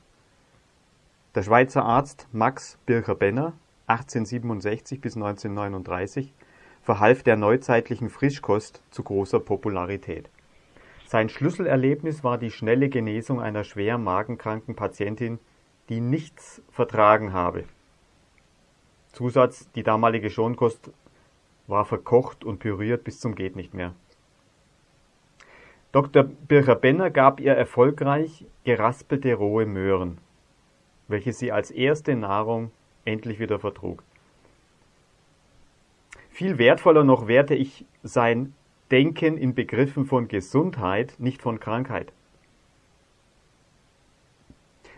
Der Schweizer Arzt Max Bircher-Benner, 1867 bis 1939, verhalf der neuzeitlichen Frischkost zu großer Popularität. Sein Schlüsselerlebnis war die schnelle Genesung einer schwer magenkranken Patientin, die nichts vertragen habe. Zusatz: Die damalige Schonkost war verkocht und püriert bis zum geht nicht mehr. Dr. Bircher-Benner gab ihr erfolgreich geraspelte rohe Möhren, welche sie als erste Nahrung endlich wieder vertrug. Viel wertvoller noch werte ich sein Denken in Begriffen von Gesundheit, nicht von Krankheit.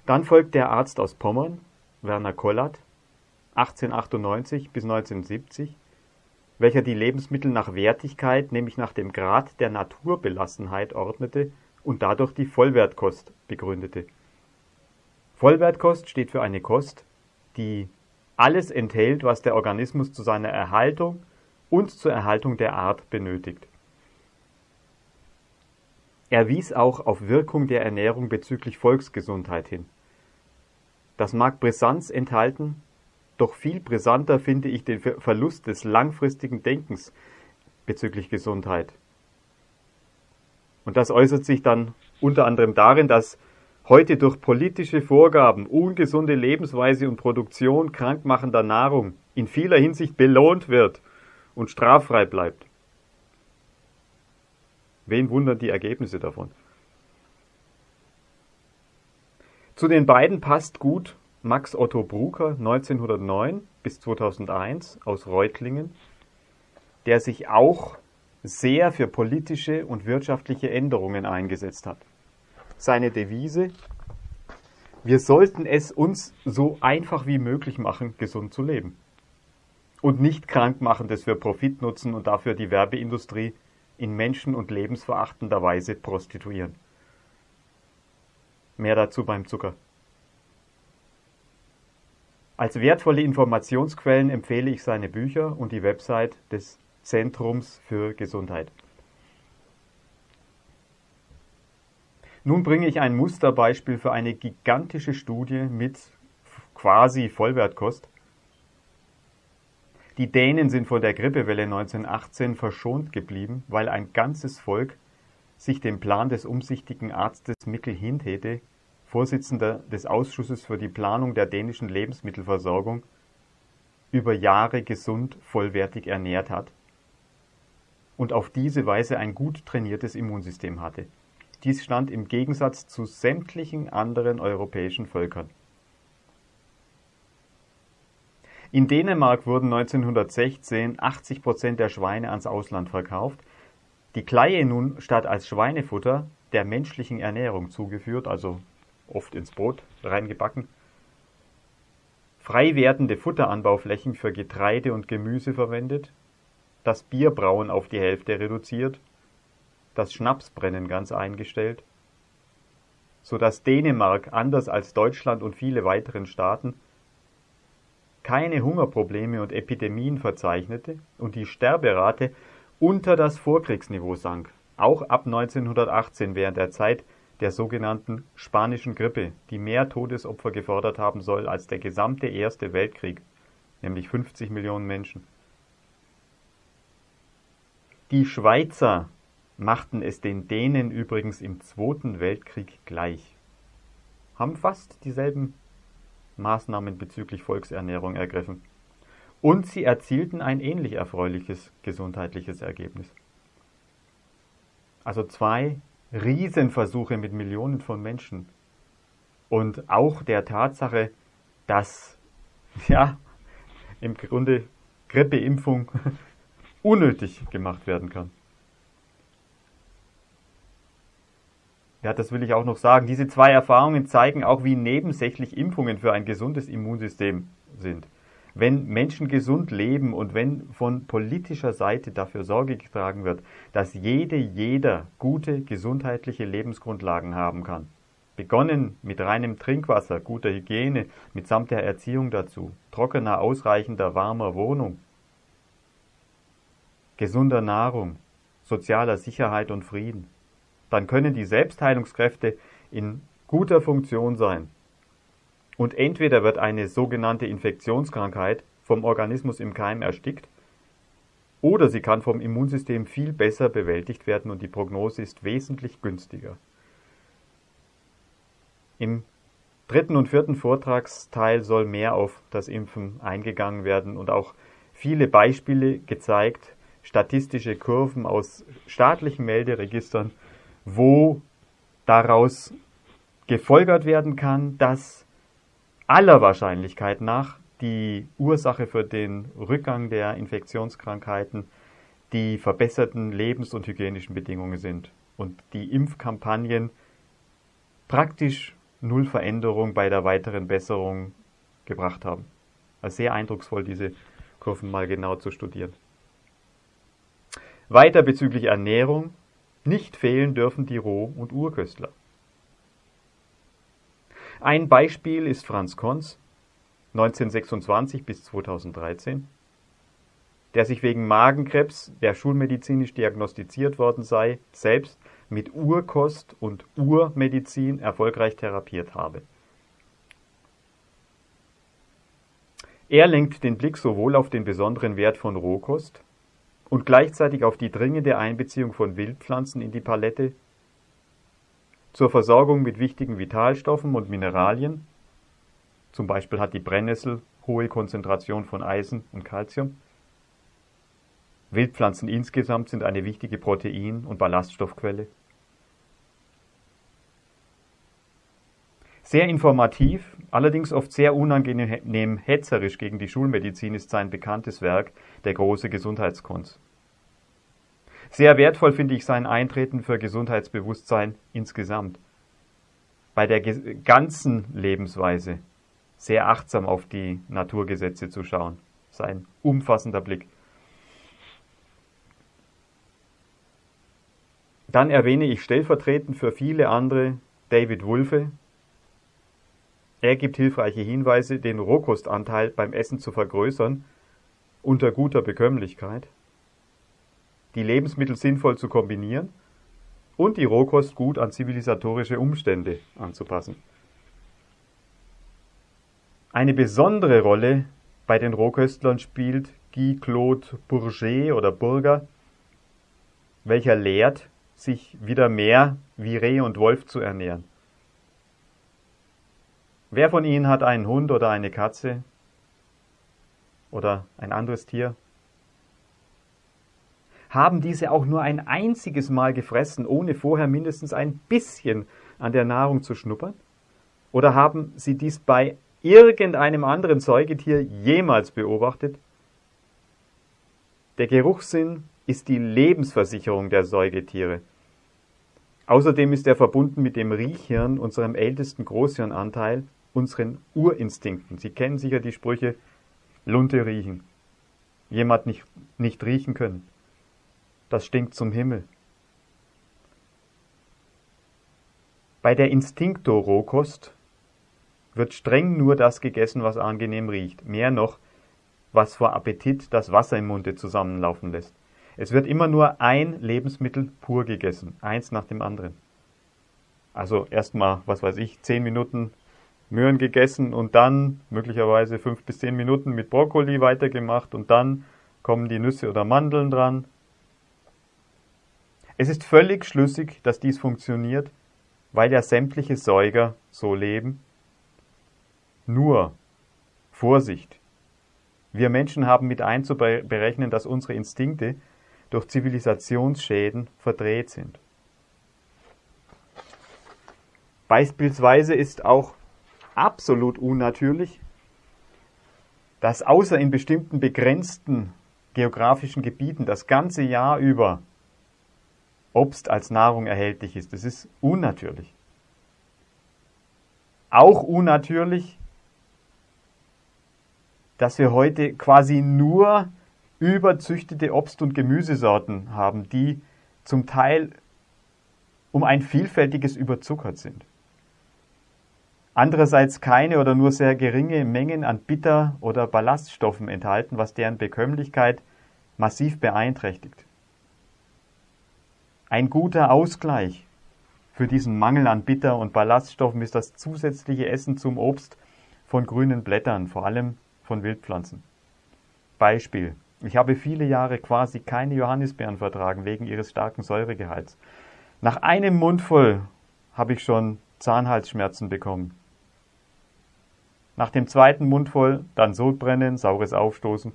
Dann folgt der Arzt aus Pommern, Werner Kollert, 1898 bis 1970, welcher die Lebensmittel nach Wertigkeit, nämlich nach dem Grad der Naturbelassenheit ordnete und dadurch die Vollwertkost begründete. Vollwertkost steht für eine Kost, die alles enthält, was der Organismus zu seiner Erhaltung und zur Erhaltung der Art benötigt. Er wies auch auf Wirkung der Ernährung bezüglich Volksgesundheit hin. Das mag Brisanz enthalten, doch viel brisanter finde ich den Verlust des langfristigen Denkens bezüglich Gesundheit. Und das äußert sich dann unter anderem darin, dass heute durch politische Vorgaben ungesunde Lebensweise und Produktion krankmachender Nahrung in vieler Hinsicht belohnt wird und straffrei bleibt. Wen wundern die Ergebnisse davon? Zu den beiden passt gut Max Otto Brucker 1909 bis 2001 aus Reutlingen, der sich auch sehr für politische und wirtschaftliche Änderungen eingesetzt hat. Seine Devise Wir sollten es uns so einfach wie möglich machen, gesund zu leben. Und nicht krank machen, dass wir Profit nutzen und dafür die Werbeindustrie in menschen- und lebensverachtender Weise prostituieren. Mehr dazu beim Zucker. Als wertvolle Informationsquellen empfehle ich seine Bücher und die Website des Zentrums für Gesundheit. Nun bringe ich ein Musterbeispiel für eine gigantische Studie mit quasi Vollwertkost die Dänen sind von der Grippewelle 1918 verschont geblieben, weil ein ganzes Volk sich dem Plan des umsichtigen Arztes Mikkel Hindhede, Vorsitzender des Ausschusses für die Planung der dänischen Lebensmittelversorgung, über Jahre gesund vollwertig ernährt hat und auf diese Weise ein gut trainiertes Immunsystem hatte. Dies stand im Gegensatz zu sämtlichen anderen europäischen Völkern. In Dänemark wurden 1916 80 Prozent der Schweine ans Ausland verkauft, die Kleie nun statt als Schweinefutter der menschlichen Ernährung zugeführt, also oft ins Brot reingebacken, frei werdende Futteranbauflächen für Getreide und Gemüse verwendet, das Bierbrauen auf die Hälfte reduziert, das Schnapsbrennen ganz eingestellt, so dass Dänemark anders als Deutschland und viele weiteren Staaten keine Hungerprobleme und Epidemien verzeichnete und die Sterberate unter das Vorkriegsniveau sank, auch ab 1918 während der Zeit der sogenannten Spanischen Grippe, die mehr Todesopfer gefordert haben soll als der gesamte Erste Weltkrieg, nämlich 50 Millionen Menschen. Die Schweizer machten es den Dänen übrigens im Zweiten Weltkrieg gleich, haben fast dieselben Maßnahmen bezüglich Volksernährung ergriffen. Und sie erzielten ein ähnlich erfreuliches gesundheitliches Ergebnis. Also zwei Riesenversuche mit Millionen von Menschen. Und auch der Tatsache, dass [laughs] ja im Grunde Grippeimpfung [laughs] unnötig gemacht werden kann. Ja, das will ich auch noch sagen. Diese zwei Erfahrungen zeigen auch, wie nebensächlich Impfungen für ein gesundes Immunsystem sind. Wenn Menschen gesund leben und wenn von politischer Seite dafür Sorge getragen wird, dass jede, jeder gute gesundheitliche Lebensgrundlagen haben kann, begonnen mit reinem Trinkwasser, guter Hygiene, mitsamt der Erziehung dazu, trockener, ausreichender, warmer Wohnung, gesunder Nahrung, sozialer Sicherheit und Frieden, dann können die Selbstheilungskräfte in guter Funktion sein. Und entweder wird eine sogenannte Infektionskrankheit vom Organismus im Keim erstickt, oder sie kann vom Immunsystem viel besser bewältigt werden und die Prognose ist wesentlich günstiger. Im dritten und vierten Vortragsteil soll mehr auf das Impfen eingegangen werden und auch viele Beispiele gezeigt, statistische Kurven aus staatlichen Melderegistern, wo daraus gefolgert werden kann, dass aller Wahrscheinlichkeit nach die Ursache für den Rückgang der Infektionskrankheiten die verbesserten lebens- und hygienischen Bedingungen sind und die Impfkampagnen praktisch null Veränderung bei der weiteren Besserung gebracht haben. Also sehr eindrucksvoll, diese Kurven mal genau zu studieren. Weiter bezüglich Ernährung. Nicht fehlen dürfen die Roh- und Urköstler. Ein Beispiel ist Franz Konz, 1926 bis 2013, der sich wegen Magenkrebs, der schulmedizinisch diagnostiziert worden sei, selbst mit Urkost und Urmedizin erfolgreich therapiert habe. Er lenkt den Blick sowohl auf den besonderen Wert von Rohkost und gleichzeitig auf die dringende Einbeziehung von Wildpflanzen in die Palette zur Versorgung mit wichtigen Vitalstoffen und Mineralien, zum Beispiel hat die Brennnessel hohe Konzentration von Eisen und Calcium. Wildpflanzen insgesamt sind eine wichtige Protein- und Ballaststoffquelle. Sehr informativ, allerdings oft sehr unangenehm hetzerisch gegen die Schulmedizin ist sein bekanntes Werk Der große Gesundheitskunst. Sehr wertvoll finde ich sein Eintreten für Gesundheitsbewusstsein insgesamt. Bei der ganzen Lebensweise sehr achtsam auf die Naturgesetze zu schauen. Sein umfassender Blick. Dann erwähne ich stellvertretend für viele andere David Wulfe, er gibt hilfreiche Hinweise, den Rohkostanteil beim Essen zu vergrößern, unter guter Bekömmlichkeit, die Lebensmittel sinnvoll zu kombinieren und die Rohkost gut an zivilisatorische Umstände anzupassen. Eine besondere Rolle bei den Rohköstlern spielt Guy Claude Bourget oder Burger, welcher lehrt, sich wieder mehr wie Reh und Wolf zu ernähren. Wer von Ihnen hat einen Hund oder eine Katze oder ein anderes Tier? Haben diese auch nur ein einziges Mal gefressen, ohne vorher mindestens ein bisschen an der Nahrung zu schnuppern? Oder haben Sie dies bei irgendeinem anderen Säugetier jemals beobachtet? Der Geruchssinn ist die Lebensversicherung der Säugetiere. Außerdem ist er verbunden mit dem Riechhirn, unserem ältesten Großhirnanteil, unseren Urinstinkten. Sie kennen sicher die Sprüche Lunte riechen, jemand nicht, nicht riechen können. Das stinkt zum Himmel. Bei der Instinkto-Rohkost wird streng nur das gegessen, was angenehm riecht. Mehr noch, was vor Appetit das Wasser im Munde zusammenlaufen lässt. Es wird immer nur ein Lebensmittel pur gegessen, eins nach dem anderen. Also erstmal, was weiß ich, zehn Minuten Möhren gegessen und dann möglicherweise fünf bis zehn Minuten mit Brokkoli weitergemacht und dann kommen die Nüsse oder Mandeln dran. Es ist völlig schlüssig, dass dies funktioniert, weil ja sämtliche Säuger so leben. Nur Vorsicht! Wir Menschen haben mit einzuberechnen, dass unsere Instinkte durch Zivilisationsschäden verdreht sind. Beispielsweise ist auch absolut unnatürlich, dass außer in bestimmten begrenzten geografischen Gebieten das ganze Jahr über Obst als Nahrung erhältlich ist. Das ist unnatürlich. Auch unnatürlich, dass wir heute quasi nur überzüchtete Obst- und Gemüsesorten haben, die zum Teil um ein vielfältiges überzuckert sind. Andererseits keine oder nur sehr geringe Mengen an Bitter- oder Ballaststoffen enthalten, was deren Bekömmlichkeit massiv beeinträchtigt. Ein guter Ausgleich für diesen Mangel an Bitter- und Ballaststoffen ist das zusätzliche Essen zum Obst von grünen Blättern, vor allem von Wildpflanzen. Beispiel ich habe viele Jahre quasi keine Johannisbeeren vertragen wegen ihres starken Säuregehalts. Nach einem Mund voll habe ich schon Zahnhalsschmerzen bekommen. Nach dem zweiten Mund voll dann Sodbrennen, saures Aufstoßen.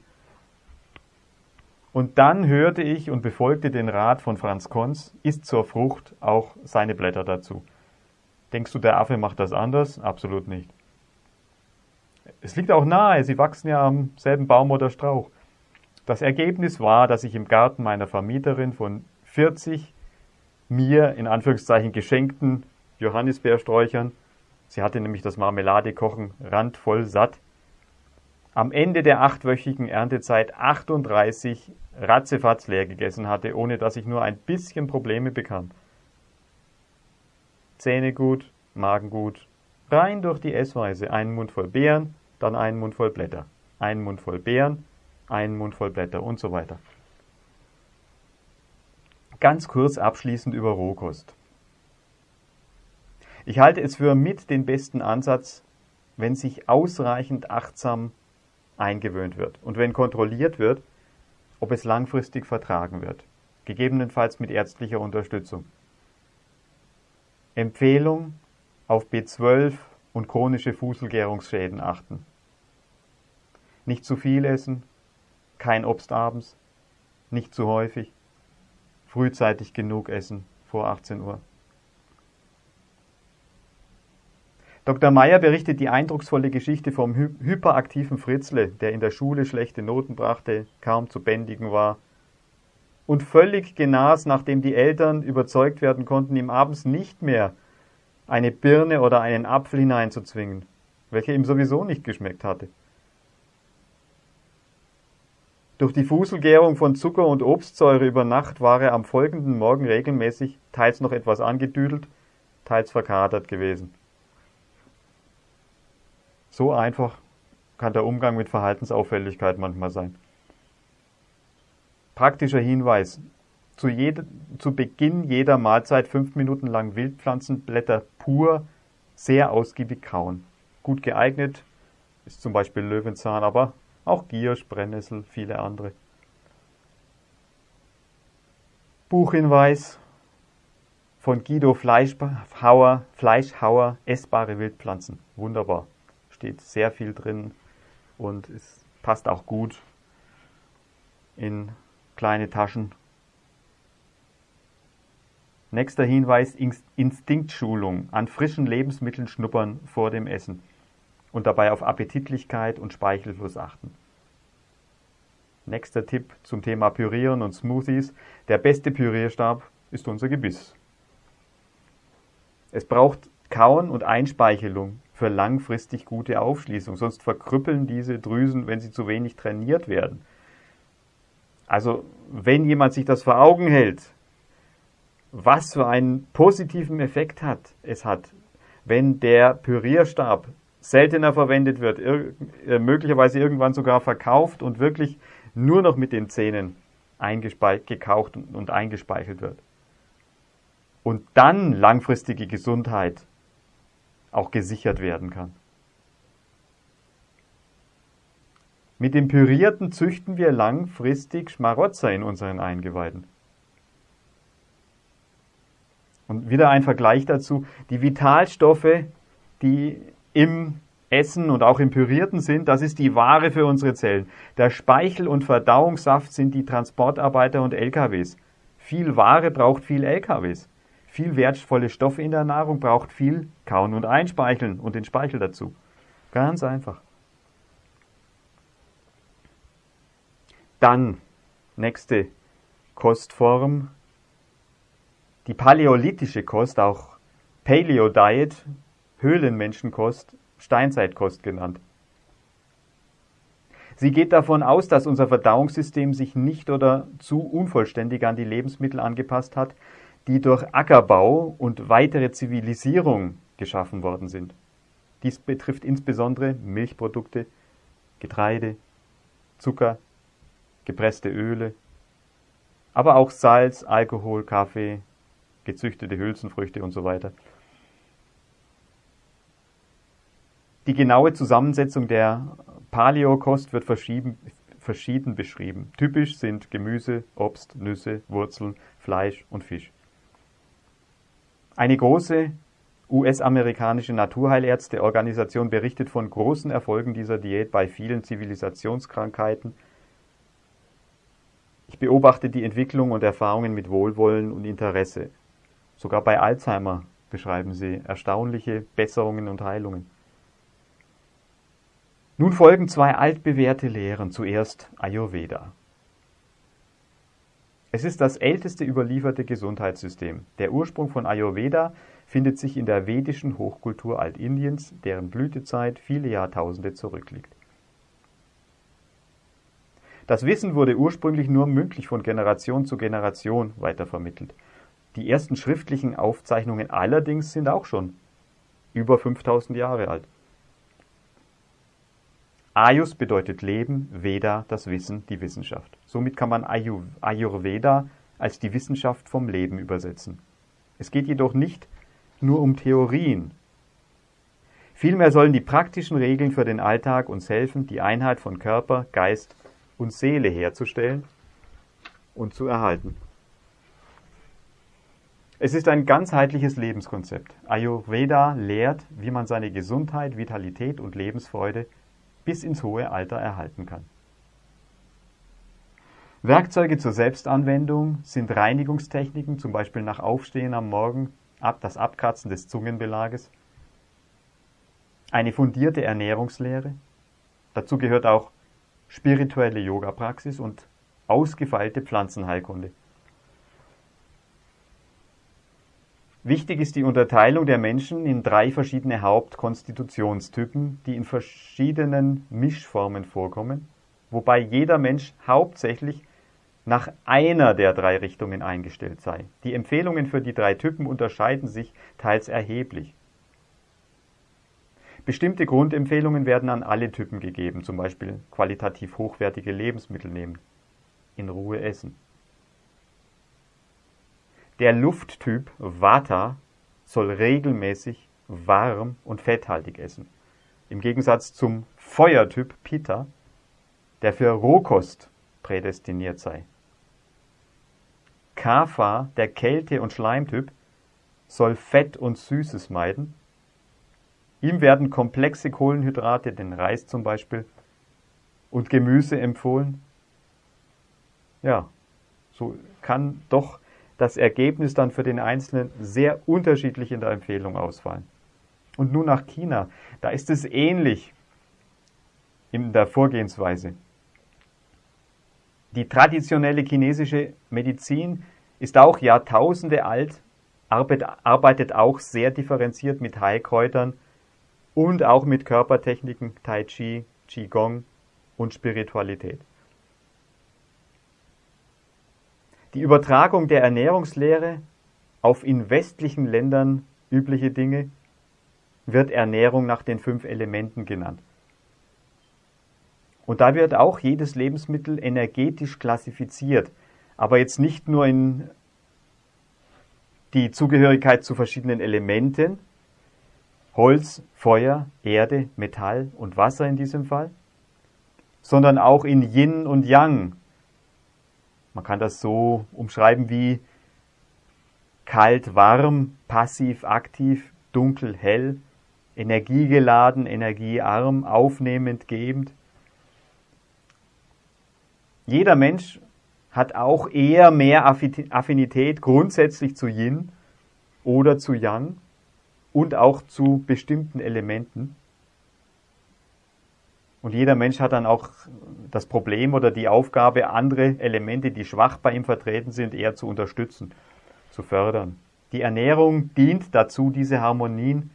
Und dann hörte ich und befolgte den Rat von Franz Konz, isst zur Frucht auch seine Blätter dazu. Denkst du, der Affe macht das anders? Absolut nicht. Es liegt auch nahe, sie wachsen ja am selben Baum oder Strauch. Das Ergebnis war, dass ich im Garten meiner Vermieterin von 40 mir in Anführungszeichen geschenkten Johannisbeersträuchern, sie hatte nämlich das Marmeladekochen randvoll satt, am Ende der achtwöchigen Erntezeit 38 ratzefatz leer gegessen hatte, ohne dass ich nur ein bisschen Probleme bekam. Zähne gut, Magen gut, rein durch die Essweise, einen Mund voll Beeren, dann einen Mund voll Blätter, einen Mund voll Beeren, einen Mund voll Blätter und so weiter. Ganz kurz abschließend über Rohkost. Ich halte es für mit den besten Ansatz, wenn sich ausreichend achtsam eingewöhnt wird und wenn kontrolliert wird, ob es langfristig vertragen wird, gegebenenfalls mit ärztlicher Unterstützung. Empfehlung auf B12 und chronische Fußelgärungsschäden achten. Nicht zu viel essen, kein Obst abends, nicht zu häufig, frühzeitig genug essen vor 18 Uhr. Dr. Meyer berichtet die eindrucksvolle Geschichte vom hyperaktiven Fritzle, der in der Schule schlechte Noten brachte, kaum zu bändigen war und völlig genas, nachdem die Eltern überzeugt werden konnten, ihm abends nicht mehr eine Birne oder einen Apfel hineinzuzwingen, welcher ihm sowieso nicht geschmeckt hatte. Durch die Fuselgärung von Zucker und Obstsäure über Nacht war er am folgenden Morgen regelmäßig teils noch etwas angedüdelt, teils verkatert gewesen. So einfach kann der Umgang mit Verhaltensauffälligkeit manchmal sein. Praktischer Hinweis. Zu, jede, zu Beginn jeder Mahlzeit fünf Minuten lang Wildpflanzenblätter pur sehr ausgiebig kauen. Gut geeignet ist zum Beispiel Löwenzahn, aber auch Giersch, Brennnessel, viele andere. Buchhinweis von Guido Fleischhauer, Fleischhauer, essbare Wildpflanzen. Wunderbar. Steht sehr viel drin und es passt auch gut in kleine Taschen. Nächster Hinweis, Instinktschulung. An frischen Lebensmitteln schnuppern vor dem Essen und dabei auf Appetitlichkeit und Speichelfluss achten. Nächster Tipp zum Thema Pürieren und Smoothies. Der beste Pürierstab ist unser Gebiss. Es braucht Kauen und Einspeichelung für langfristig gute Aufschließung, sonst verkrüppeln diese Drüsen, wenn sie zu wenig trainiert werden. Also wenn jemand sich das vor Augen hält, was für einen positiven Effekt hat es hat, wenn der Pürierstab seltener verwendet wird, ir äh, möglicherweise irgendwann sogar verkauft und wirklich nur noch mit den Zähnen gekaucht und eingespeichelt wird. Und dann langfristige Gesundheit auch gesichert werden kann. Mit dem Pürierten züchten wir langfristig Schmarotzer in unseren Eingeweiden. Und wieder ein Vergleich dazu. Die Vitalstoffe, die im Essen und auch im Pürierten sind, das ist die Ware für unsere Zellen. Der Speichel und Verdauungssaft sind die Transportarbeiter und LKWs. Viel Ware braucht viel LKWs. Viel wertvolle Stoffe in der Nahrung braucht viel Kauen und Einspeicheln und den Speichel dazu. Ganz einfach. Dann nächste Kostform. Die paläolithische Kost, auch Paleo Diet, Höhlenmenschenkost, Steinzeitkost genannt. Sie geht davon aus, dass unser Verdauungssystem sich nicht oder zu unvollständig an die Lebensmittel angepasst hat, die durch Ackerbau und weitere Zivilisierung geschaffen worden sind. Dies betrifft insbesondere Milchprodukte, Getreide, Zucker, gepresste Öle, aber auch Salz, Alkohol, Kaffee, gezüchtete Hülsenfrüchte und so weiter. Die genaue Zusammensetzung der Paleokost wird verschieden, beschrieben. Typisch sind Gemüse, Obst, Nüsse, Wurzeln, Fleisch und Fisch. Eine große US-amerikanische Naturheilärzteorganisation berichtet von großen Erfolgen dieser Diät bei vielen Zivilisationskrankheiten. Ich beobachte die Entwicklung und Erfahrungen mit Wohlwollen und Interesse. Sogar bei Alzheimer beschreiben sie erstaunliche Besserungen und Heilungen. Nun folgen zwei altbewährte Lehren, zuerst Ayurveda. Es ist das älteste überlieferte Gesundheitssystem. Der Ursprung von Ayurveda findet sich in der vedischen Hochkultur Altindiens, deren Blütezeit viele Jahrtausende zurückliegt. Das Wissen wurde ursprünglich nur mündlich von Generation zu Generation weitervermittelt. Die ersten schriftlichen Aufzeichnungen allerdings sind auch schon über 5000 Jahre alt. Ayus bedeutet Leben, Veda das Wissen, die Wissenschaft. Somit kann man Ayurveda als die Wissenschaft vom Leben übersetzen. Es geht jedoch nicht nur um Theorien. Vielmehr sollen die praktischen Regeln für den Alltag uns helfen, die Einheit von Körper, Geist und Seele herzustellen und zu erhalten. Es ist ein ganzheitliches Lebenskonzept. Ayurveda lehrt, wie man seine Gesundheit, Vitalität und Lebensfreude bis ins hohe Alter erhalten kann. Werkzeuge zur Selbstanwendung sind Reinigungstechniken, zum Beispiel nach Aufstehen am Morgen, das Abkratzen des Zungenbelages, eine fundierte Ernährungslehre, dazu gehört auch spirituelle Yoga-Praxis und ausgefeilte Pflanzenheilkunde. Wichtig ist die Unterteilung der Menschen in drei verschiedene Hauptkonstitutionstypen, die in verschiedenen Mischformen vorkommen, wobei jeder Mensch hauptsächlich nach einer der drei Richtungen eingestellt sei. Die Empfehlungen für die drei Typen unterscheiden sich teils erheblich. Bestimmte Grundempfehlungen werden an alle Typen gegeben, zum Beispiel qualitativ hochwertige Lebensmittel nehmen, in Ruhe essen. Der Lufttyp Vata soll regelmäßig warm und fetthaltig essen. Im Gegensatz zum Feuertyp Pitta, der für Rohkost prädestiniert sei. Kapha, der Kälte- und Schleimtyp, soll Fett und Süßes meiden. Ihm werden komplexe Kohlenhydrate, den Reis zum Beispiel, und Gemüse empfohlen. Ja, so kann doch das Ergebnis dann für den Einzelnen sehr unterschiedlich in der Empfehlung ausfallen. Und nun nach China. Da ist es ähnlich in der Vorgehensweise. Die traditionelle chinesische Medizin ist auch Jahrtausende alt, arbeitet auch sehr differenziert mit Heilkräutern und auch mit Körpertechniken, Tai Chi, Qigong und Spiritualität. Die Übertragung der Ernährungslehre auf in westlichen Ländern übliche Dinge wird Ernährung nach den fünf Elementen genannt. Und da wird auch jedes Lebensmittel energetisch klassifiziert, aber jetzt nicht nur in die Zugehörigkeit zu verschiedenen Elementen, Holz, Feuer, Erde, Metall und Wasser in diesem Fall, sondern auch in Yin und Yang. Man kann das so umschreiben wie kalt, warm, passiv, aktiv, dunkel, hell, energiegeladen, energiearm, aufnehmend, gebend. Jeder Mensch hat auch eher mehr Affinität grundsätzlich zu Yin oder zu Yang und auch zu bestimmten Elementen. Und jeder Mensch hat dann auch das Problem oder die Aufgabe, andere Elemente, die schwach bei ihm vertreten sind, eher zu unterstützen, zu fördern. Die Ernährung dient dazu, diese Harmonien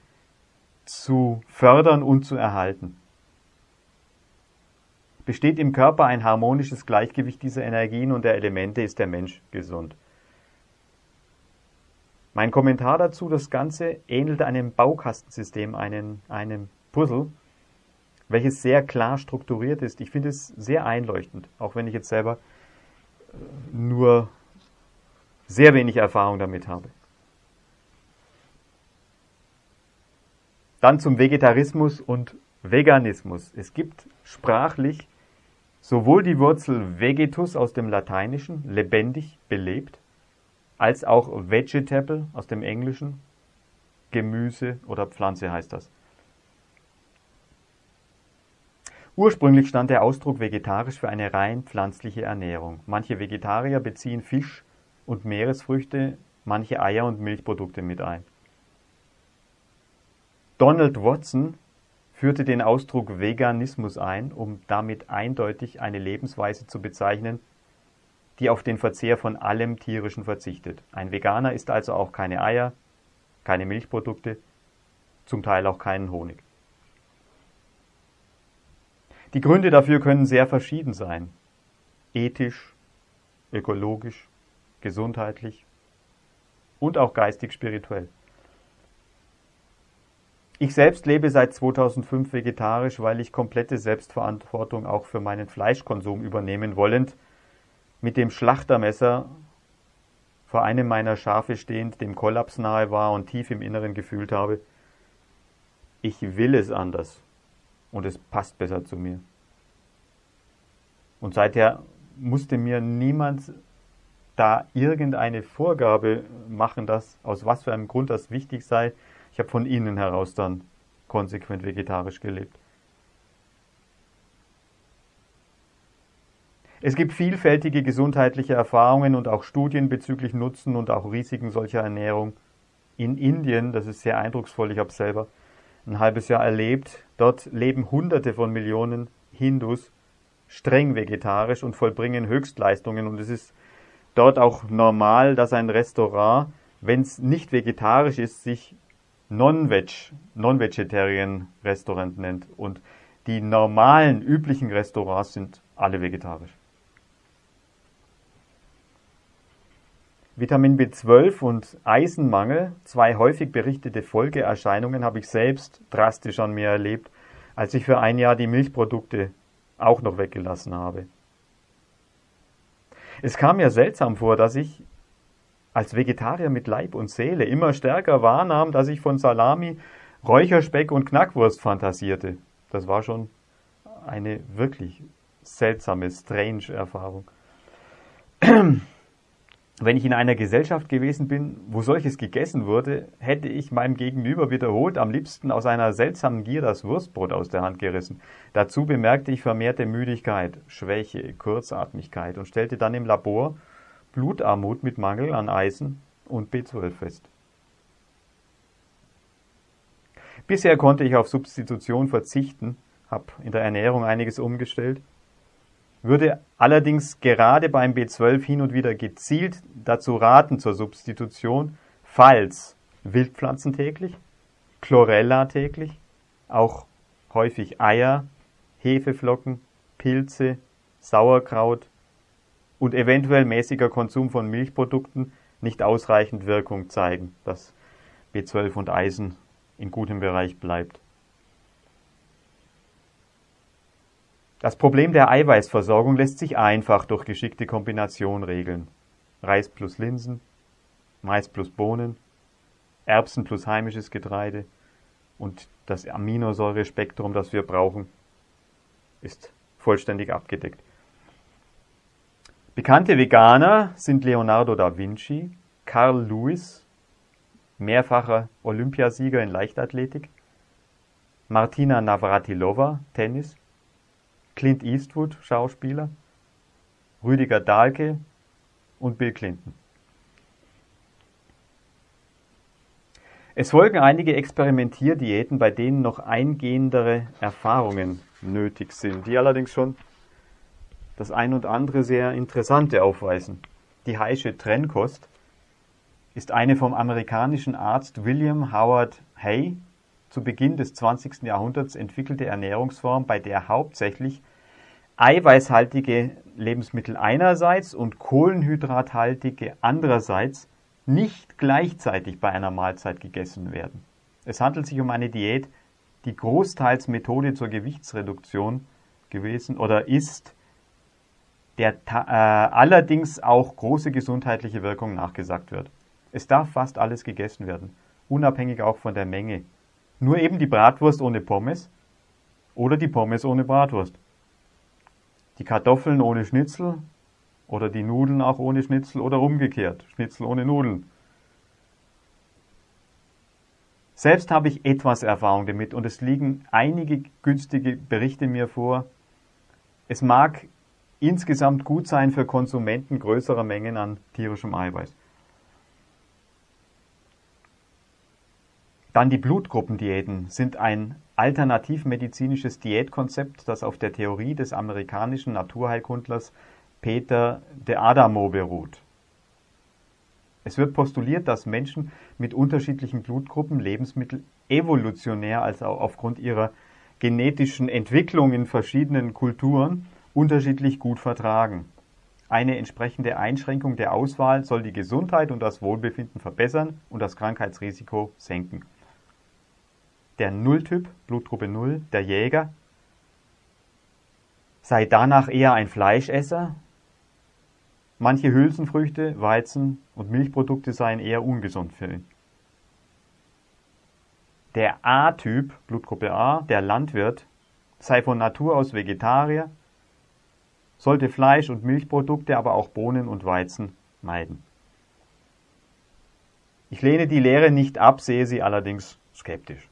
zu fördern und zu erhalten. Besteht im Körper ein harmonisches Gleichgewicht dieser Energien und der Elemente, ist der Mensch gesund. Mein Kommentar dazu, das Ganze ähnelt einem Baukastensystem, einem, einem Puzzle, welches sehr klar strukturiert ist. Ich finde es sehr einleuchtend, auch wenn ich jetzt selber äh, nur sehr wenig Erfahrung damit habe. Dann zum Vegetarismus und Veganismus. Es gibt sprachlich sowohl die Wurzel vegetus aus dem Lateinischen, lebendig, belebt, als auch vegetable aus dem Englischen, Gemüse oder Pflanze heißt das. Ursprünglich stand der Ausdruck vegetarisch für eine rein pflanzliche Ernährung. Manche Vegetarier beziehen Fisch und Meeresfrüchte, manche Eier und Milchprodukte mit ein. Donald Watson führte den Ausdruck Veganismus ein, um damit eindeutig eine Lebensweise zu bezeichnen, die auf den Verzehr von allem Tierischen verzichtet. Ein Veganer isst also auch keine Eier, keine Milchprodukte, zum Teil auch keinen Honig. Die Gründe dafür können sehr verschieden sein. Ethisch, ökologisch, gesundheitlich und auch geistig spirituell. Ich selbst lebe seit 2005 vegetarisch, weil ich komplette Selbstverantwortung auch für meinen Fleischkonsum übernehmen wollend, mit dem Schlachtermesser vor einem meiner Schafe stehend, dem Kollaps nahe war und tief im Inneren gefühlt habe, ich will es anders und es passt besser zu mir. Und seither musste mir niemand da irgendeine Vorgabe machen, dass aus was für einem Grund das wichtig sei. Ich habe von innen heraus dann konsequent vegetarisch gelebt. Es gibt vielfältige gesundheitliche Erfahrungen und auch Studien bezüglich Nutzen und auch Risiken solcher Ernährung. In Indien, das ist sehr eindrucksvoll, ich habe selber ein halbes Jahr erlebt. Dort leben Hunderte von Millionen Hindus streng vegetarisch und vollbringen Höchstleistungen. Und es ist dort auch normal, dass ein Restaurant, wenn es nicht vegetarisch ist, sich Non-Veg, Non-Vegetarian Restaurant nennt. Und die normalen, üblichen Restaurants sind alle vegetarisch. Vitamin B12 und Eisenmangel, zwei häufig berichtete Folgeerscheinungen, habe ich selbst drastisch an mir erlebt, als ich für ein Jahr die Milchprodukte auch noch weggelassen habe. Es kam mir seltsam vor, dass ich als Vegetarier mit Leib und Seele immer stärker wahrnahm, dass ich von Salami, Räucherspeck und Knackwurst fantasierte. Das war schon eine wirklich seltsame, strange Erfahrung [clears throat] wenn ich in einer Gesellschaft gewesen bin, wo solches gegessen wurde, hätte ich meinem Gegenüber wiederholt am liebsten aus einer seltsamen Gier das Wurstbrot aus der Hand gerissen. Dazu bemerkte ich vermehrte Müdigkeit, Schwäche, Kurzatmigkeit und stellte dann im Labor Blutarmut mit Mangel an Eisen und B12 fest. Bisher konnte ich auf Substitution verzichten, habe in der Ernährung einiges umgestellt würde allerdings gerade beim B12 hin und wieder gezielt dazu raten zur Substitution, falls Wildpflanzen täglich, Chlorella täglich, auch häufig Eier, Hefeflocken, Pilze, Sauerkraut und eventuell mäßiger Konsum von Milchprodukten nicht ausreichend Wirkung zeigen, dass B12 und Eisen in gutem Bereich bleibt. Das Problem der Eiweißversorgung lässt sich einfach durch geschickte Kombination regeln. Reis plus Linsen, Mais plus Bohnen, Erbsen plus heimisches Getreide und das Aminosäurespektrum, das wir brauchen, ist vollständig abgedeckt. Bekannte Veganer sind Leonardo da Vinci, Carl Lewis, mehrfacher Olympiasieger in Leichtathletik, Martina Navratilova, Tennis, Clint Eastwood, Schauspieler, Rüdiger Dahlke und Bill Clinton. Es folgen einige Experimentierdiäten, bei denen noch eingehendere Erfahrungen nötig sind, die allerdings schon das ein und andere sehr interessante aufweisen. Die Heische Trennkost ist eine vom amerikanischen Arzt William Howard Hay zu Beginn des 20. Jahrhunderts entwickelte Ernährungsform, bei der hauptsächlich eiweißhaltige Lebensmittel einerseits und kohlenhydrathaltige andererseits nicht gleichzeitig bei einer Mahlzeit gegessen werden. Es handelt sich um eine Diät, die großteils Methode zur Gewichtsreduktion gewesen oder ist, der äh, allerdings auch große gesundheitliche Wirkung nachgesagt wird. Es darf fast alles gegessen werden, unabhängig auch von der Menge. Nur eben die Bratwurst ohne Pommes oder die Pommes ohne Bratwurst die Kartoffeln ohne Schnitzel oder die Nudeln auch ohne Schnitzel oder umgekehrt, Schnitzel ohne Nudeln. Selbst habe ich etwas Erfahrung damit und es liegen einige günstige Berichte mir vor. Es mag insgesamt gut sein für Konsumenten größerer Mengen an tierischem Eiweiß. Dann die Blutgruppendiäten sind ein alternativmedizinisches Diätkonzept, das auf der Theorie des amerikanischen Naturheilkundlers Peter de Adamo beruht. Es wird postuliert, dass Menschen mit unterschiedlichen Blutgruppen Lebensmittel evolutionär, also aufgrund ihrer genetischen Entwicklung in verschiedenen Kulturen, unterschiedlich gut vertragen. Eine entsprechende Einschränkung der Auswahl soll die Gesundheit und das Wohlbefinden verbessern und das Krankheitsrisiko senken der Nulltyp, Blutgruppe 0, der Jäger, sei danach eher ein Fleischesser. Manche Hülsenfrüchte, Weizen und Milchprodukte seien eher ungesund für ihn. Der A-Typ, Blutgruppe A, der Landwirt, sei von Natur aus Vegetarier, sollte Fleisch und Milchprodukte, aber auch Bohnen und Weizen meiden. Ich lehne die Lehre nicht ab, sehe sie allerdings skeptisch.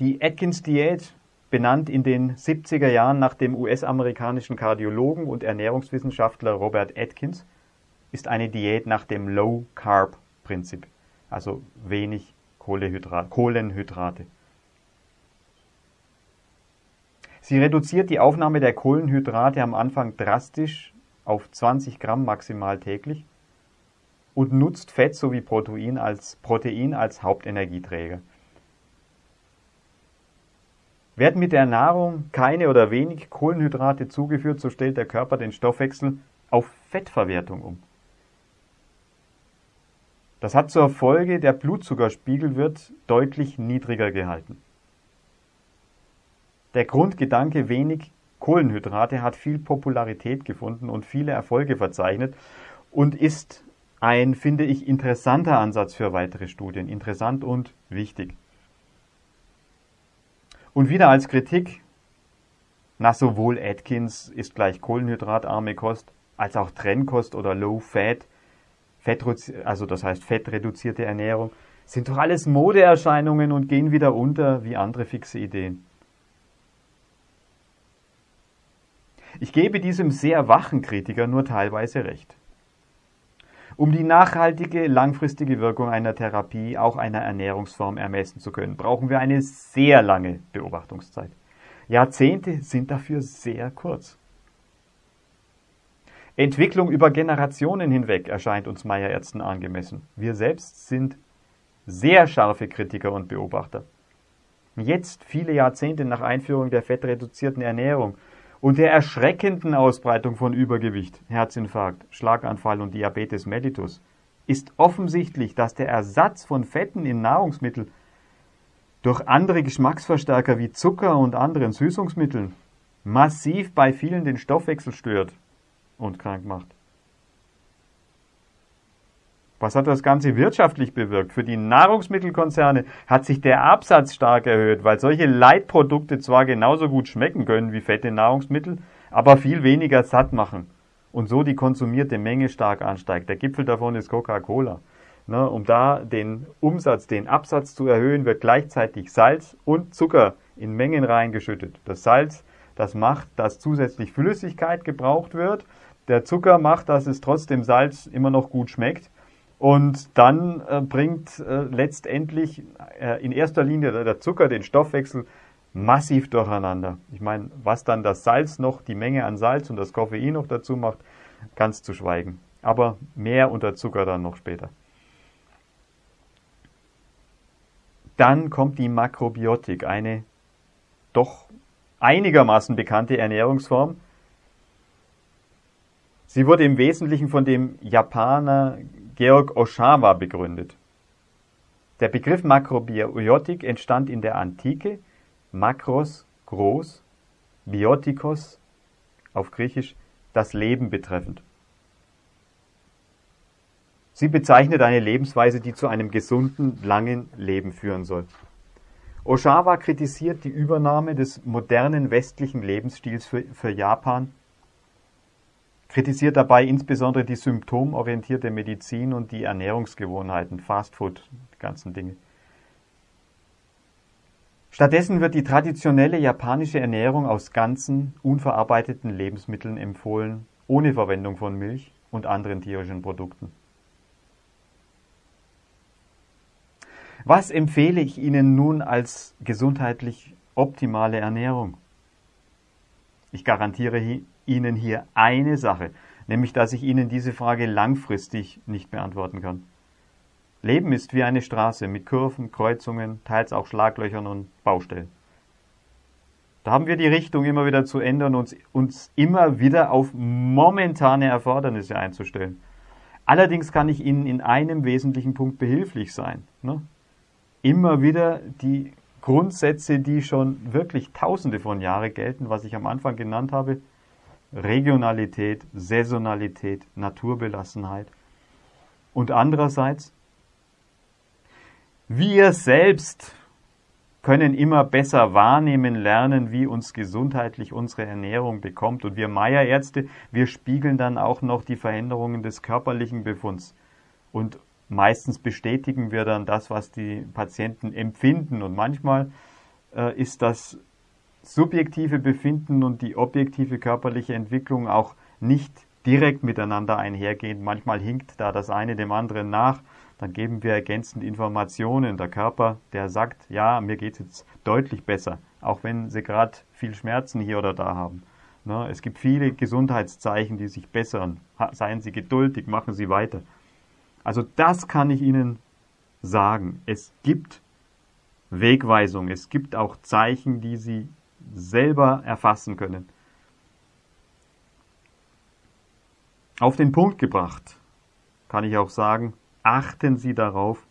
Die Atkins-Diät, benannt in den 70er Jahren nach dem US-amerikanischen Kardiologen und Ernährungswissenschaftler Robert Atkins, ist eine Diät nach dem Low-Carb-Prinzip, also wenig Kohlenhydrate. Sie reduziert die Aufnahme der Kohlenhydrate am Anfang drastisch auf 20 Gramm maximal täglich und nutzt Fett sowie Protein als, Protein als Hauptenergieträger. Werden mit der Nahrung keine oder wenig Kohlenhydrate zugeführt, so stellt der Körper den Stoffwechsel auf Fettverwertung um. Das hat zur Folge, der Blutzuckerspiegel wird deutlich niedriger gehalten. Der Grundgedanke wenig Kohlenhydrate hat viel Popularität gefunden und viele Erfolge verzeichnet und ist ein, finde ich, interessanter Ansatz für weitere Studien. Interessant und wichtig. Und wieder als Kritik, na sowohl Atkins ist gleich kohlenhydratarme Kost, als auch Trennkost oder Low Fat, Fett, also das heißt fettreduzierte Ernährung, sind doch alles Modeerscheinungen und gehen wieder unter wie andere fixe Ideen. Ich gebe diesem sehr wachen Kritiker nur teilweise recht. Um die nachhaltige, langfristige Wirkung einer Therapie, auch einer Ernährungsform ermessen zu können, brauchen wir eine sehr lange Beobachtungszeit. Jahrzehnte sind dafür sehr kurz. Entwicklung über Generationen hinweg erscheint uns Meierärzten angemessen. Wir selbst sind sehr scharfe Kritiker und Beobachter. Jetzt, viele Jahrzehnte nach Einführung der fettreduzierten Ernährung und der erschreckenden Ausbreitung von Übergewicht, Herzinfarkt, Schlaganfall und Diabetes mellitus, ist offensichtlich, dass der Ersatz von Fetten in Nahrungsmitteln durch andere Geschmacksverstärker wie Zucker und anderen Süßungsmitteln massiv bei vielen den Stoffwechsel stört und krank macht. Was hat das Ganze wirtschaftlich bewirkt? Für die Nahrungsmittelkonzerne hat sich der Absatz stark erhöht, weil solche Leitprodukte zwar genauso gut schmecken können wie fette Nahrungsmittel, aber viel weniger satt machen und so die konsumierte Menge stark ansteigt. Der Gipfel davon ist Coca-Cola. Ne, um da den Umsatz, den Absatz zu erhöhen, wird gleichzeitig Salz und Zucker in Mengen reingeschüttet. Das Salz, das macht, dass zusätzlich Flüssigkeit gebraucht wird. Der Zucker macht, dass es trotzdem Salz immer noch gut schmeckt. Und dann äh, bringt äh, letztendlich äh, in erster Linie der Zucker den Stoffwechsel massiv durcheinander. Ich meine, was dann das Salz noch, die Menge an Salz und das Koffein noch dazu macht, ganz zu schweigen. Aber mehr unter Zucker dann noch später. Dann kommt die Makrobiotik, eine doch einigermaßen bekannte Ernährungsform. Sie wurde im Wesentlichen von dem Japaner Georg Oshawa begründet. Der Begriff Makrobiotik entstand in der Antike, Makros groß, Biotikos auf Griechisch das Leben betreffend. Sie bezeichnet eine Lebensweise, die zu einem gesunden, langen Leben führen soll. Oshawa kritisiert die Übernahme des modernen westlichen Lebensstils für Japan, kritisiert dabei insbesondere die symptomorientierte Medizin und die Ernährungsgewohnheiten, Fastfood, die ganzen Dinge. Stattdessen wird die traditionelle japanische Ernährung aus ganzen, unverarbeiteten Lebensmitteln empfohlen, ohne Verwendung von Milch und anderen tierischen Produkten. Was empfehle ich Ihnen nun als gesundheitlich optimale Ernährung? Ich garantiere Ihnen hier eine Sache, nämlich dass ich Ihnen diese Frage langfristig nicht beantworten kann. Leben ist wie eine Straße mit Kurven, Kreuzungen, teils auch Schlaglöchern und Baustellen. Da haben wir die Richtung immer wieder zu ändern und uns immer wieder auf momentane Erfordernisse einzustellen. Allerdings kann ich Ihnen in einem wesentlichen Punkt behilflich sein. Ne? immer wieder die Grundsätze, die schon wirklich tausende von Jahren gelten, was ich am Anfang genannt habe, Regionalität, Saisonalität, Naturbelassenheit. Und andererseits, wir selbst können immer besser wahrnehmen lernen, wie uns gesundheitlich unsere Ernährung bekommt. Und wir Meierärzte, wir spiegeln dann auch noch die Veränderungen des körperlichen Befunds. Und meistens bestätigen wir dann das, was die Patienten empfinden. Und manchmal äh, ist das subjektive Befinden und die objektive körperliche Entwicklung auch nicht direkt miteinander einhergehend. Manchmal hinkt da das eine dem anderen nach. Dann geben wir ergänzend Informationen. Der Körper, der sagt, ja, mir geht es jetzt deutlich besser, auch wenn sie gerade viel Schmerzen hier oder da haben. Ne, es gibt viele Gesundheitszeichen, die sich bessern. Seien Sie geduldig, machen Sie weiter. Also das kann ich Ihnen sagen. Es gibt Wegweisung, es gibt auch Zeichen, die Sie selber erfassen können. Auf den Punkt gebracht kann ich auch sagen, achten Sie darauf,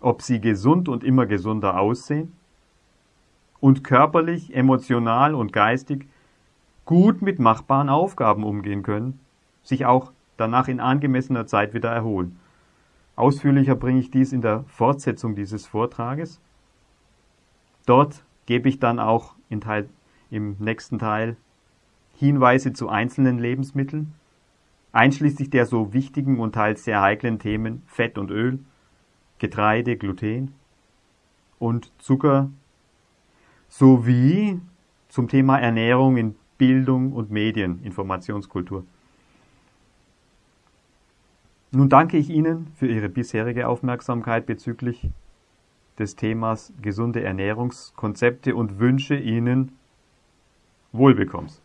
ob Sie gesund und immer gesunder aussehen und körperlich, emotional und geistig gut mit machbaren Aufgaben umgehen können, sich auch danach in angemessener Zeit wieder erholen. Ausführlicher bringe ich dies in der Fortsetzung dieses Vortrages. Dort gebe ich dann auch Teil, im nächsten Teil Hinweise zu einzelnen Lebensmitteln, einschließlich der so wichtigen und teils sehr heiklen Themen Fett und Öl, Getreide, Gluten und Zucker, sowie zum Thema Ernährung in Bildung und Medien, Informationskultur. Nun danke ich Ihnen für Ihre bisherige Aufmerksamkeit bezüglich des Themas gesunde Ernährungskonzepte und wünsche Ihnen Wohlbekommens.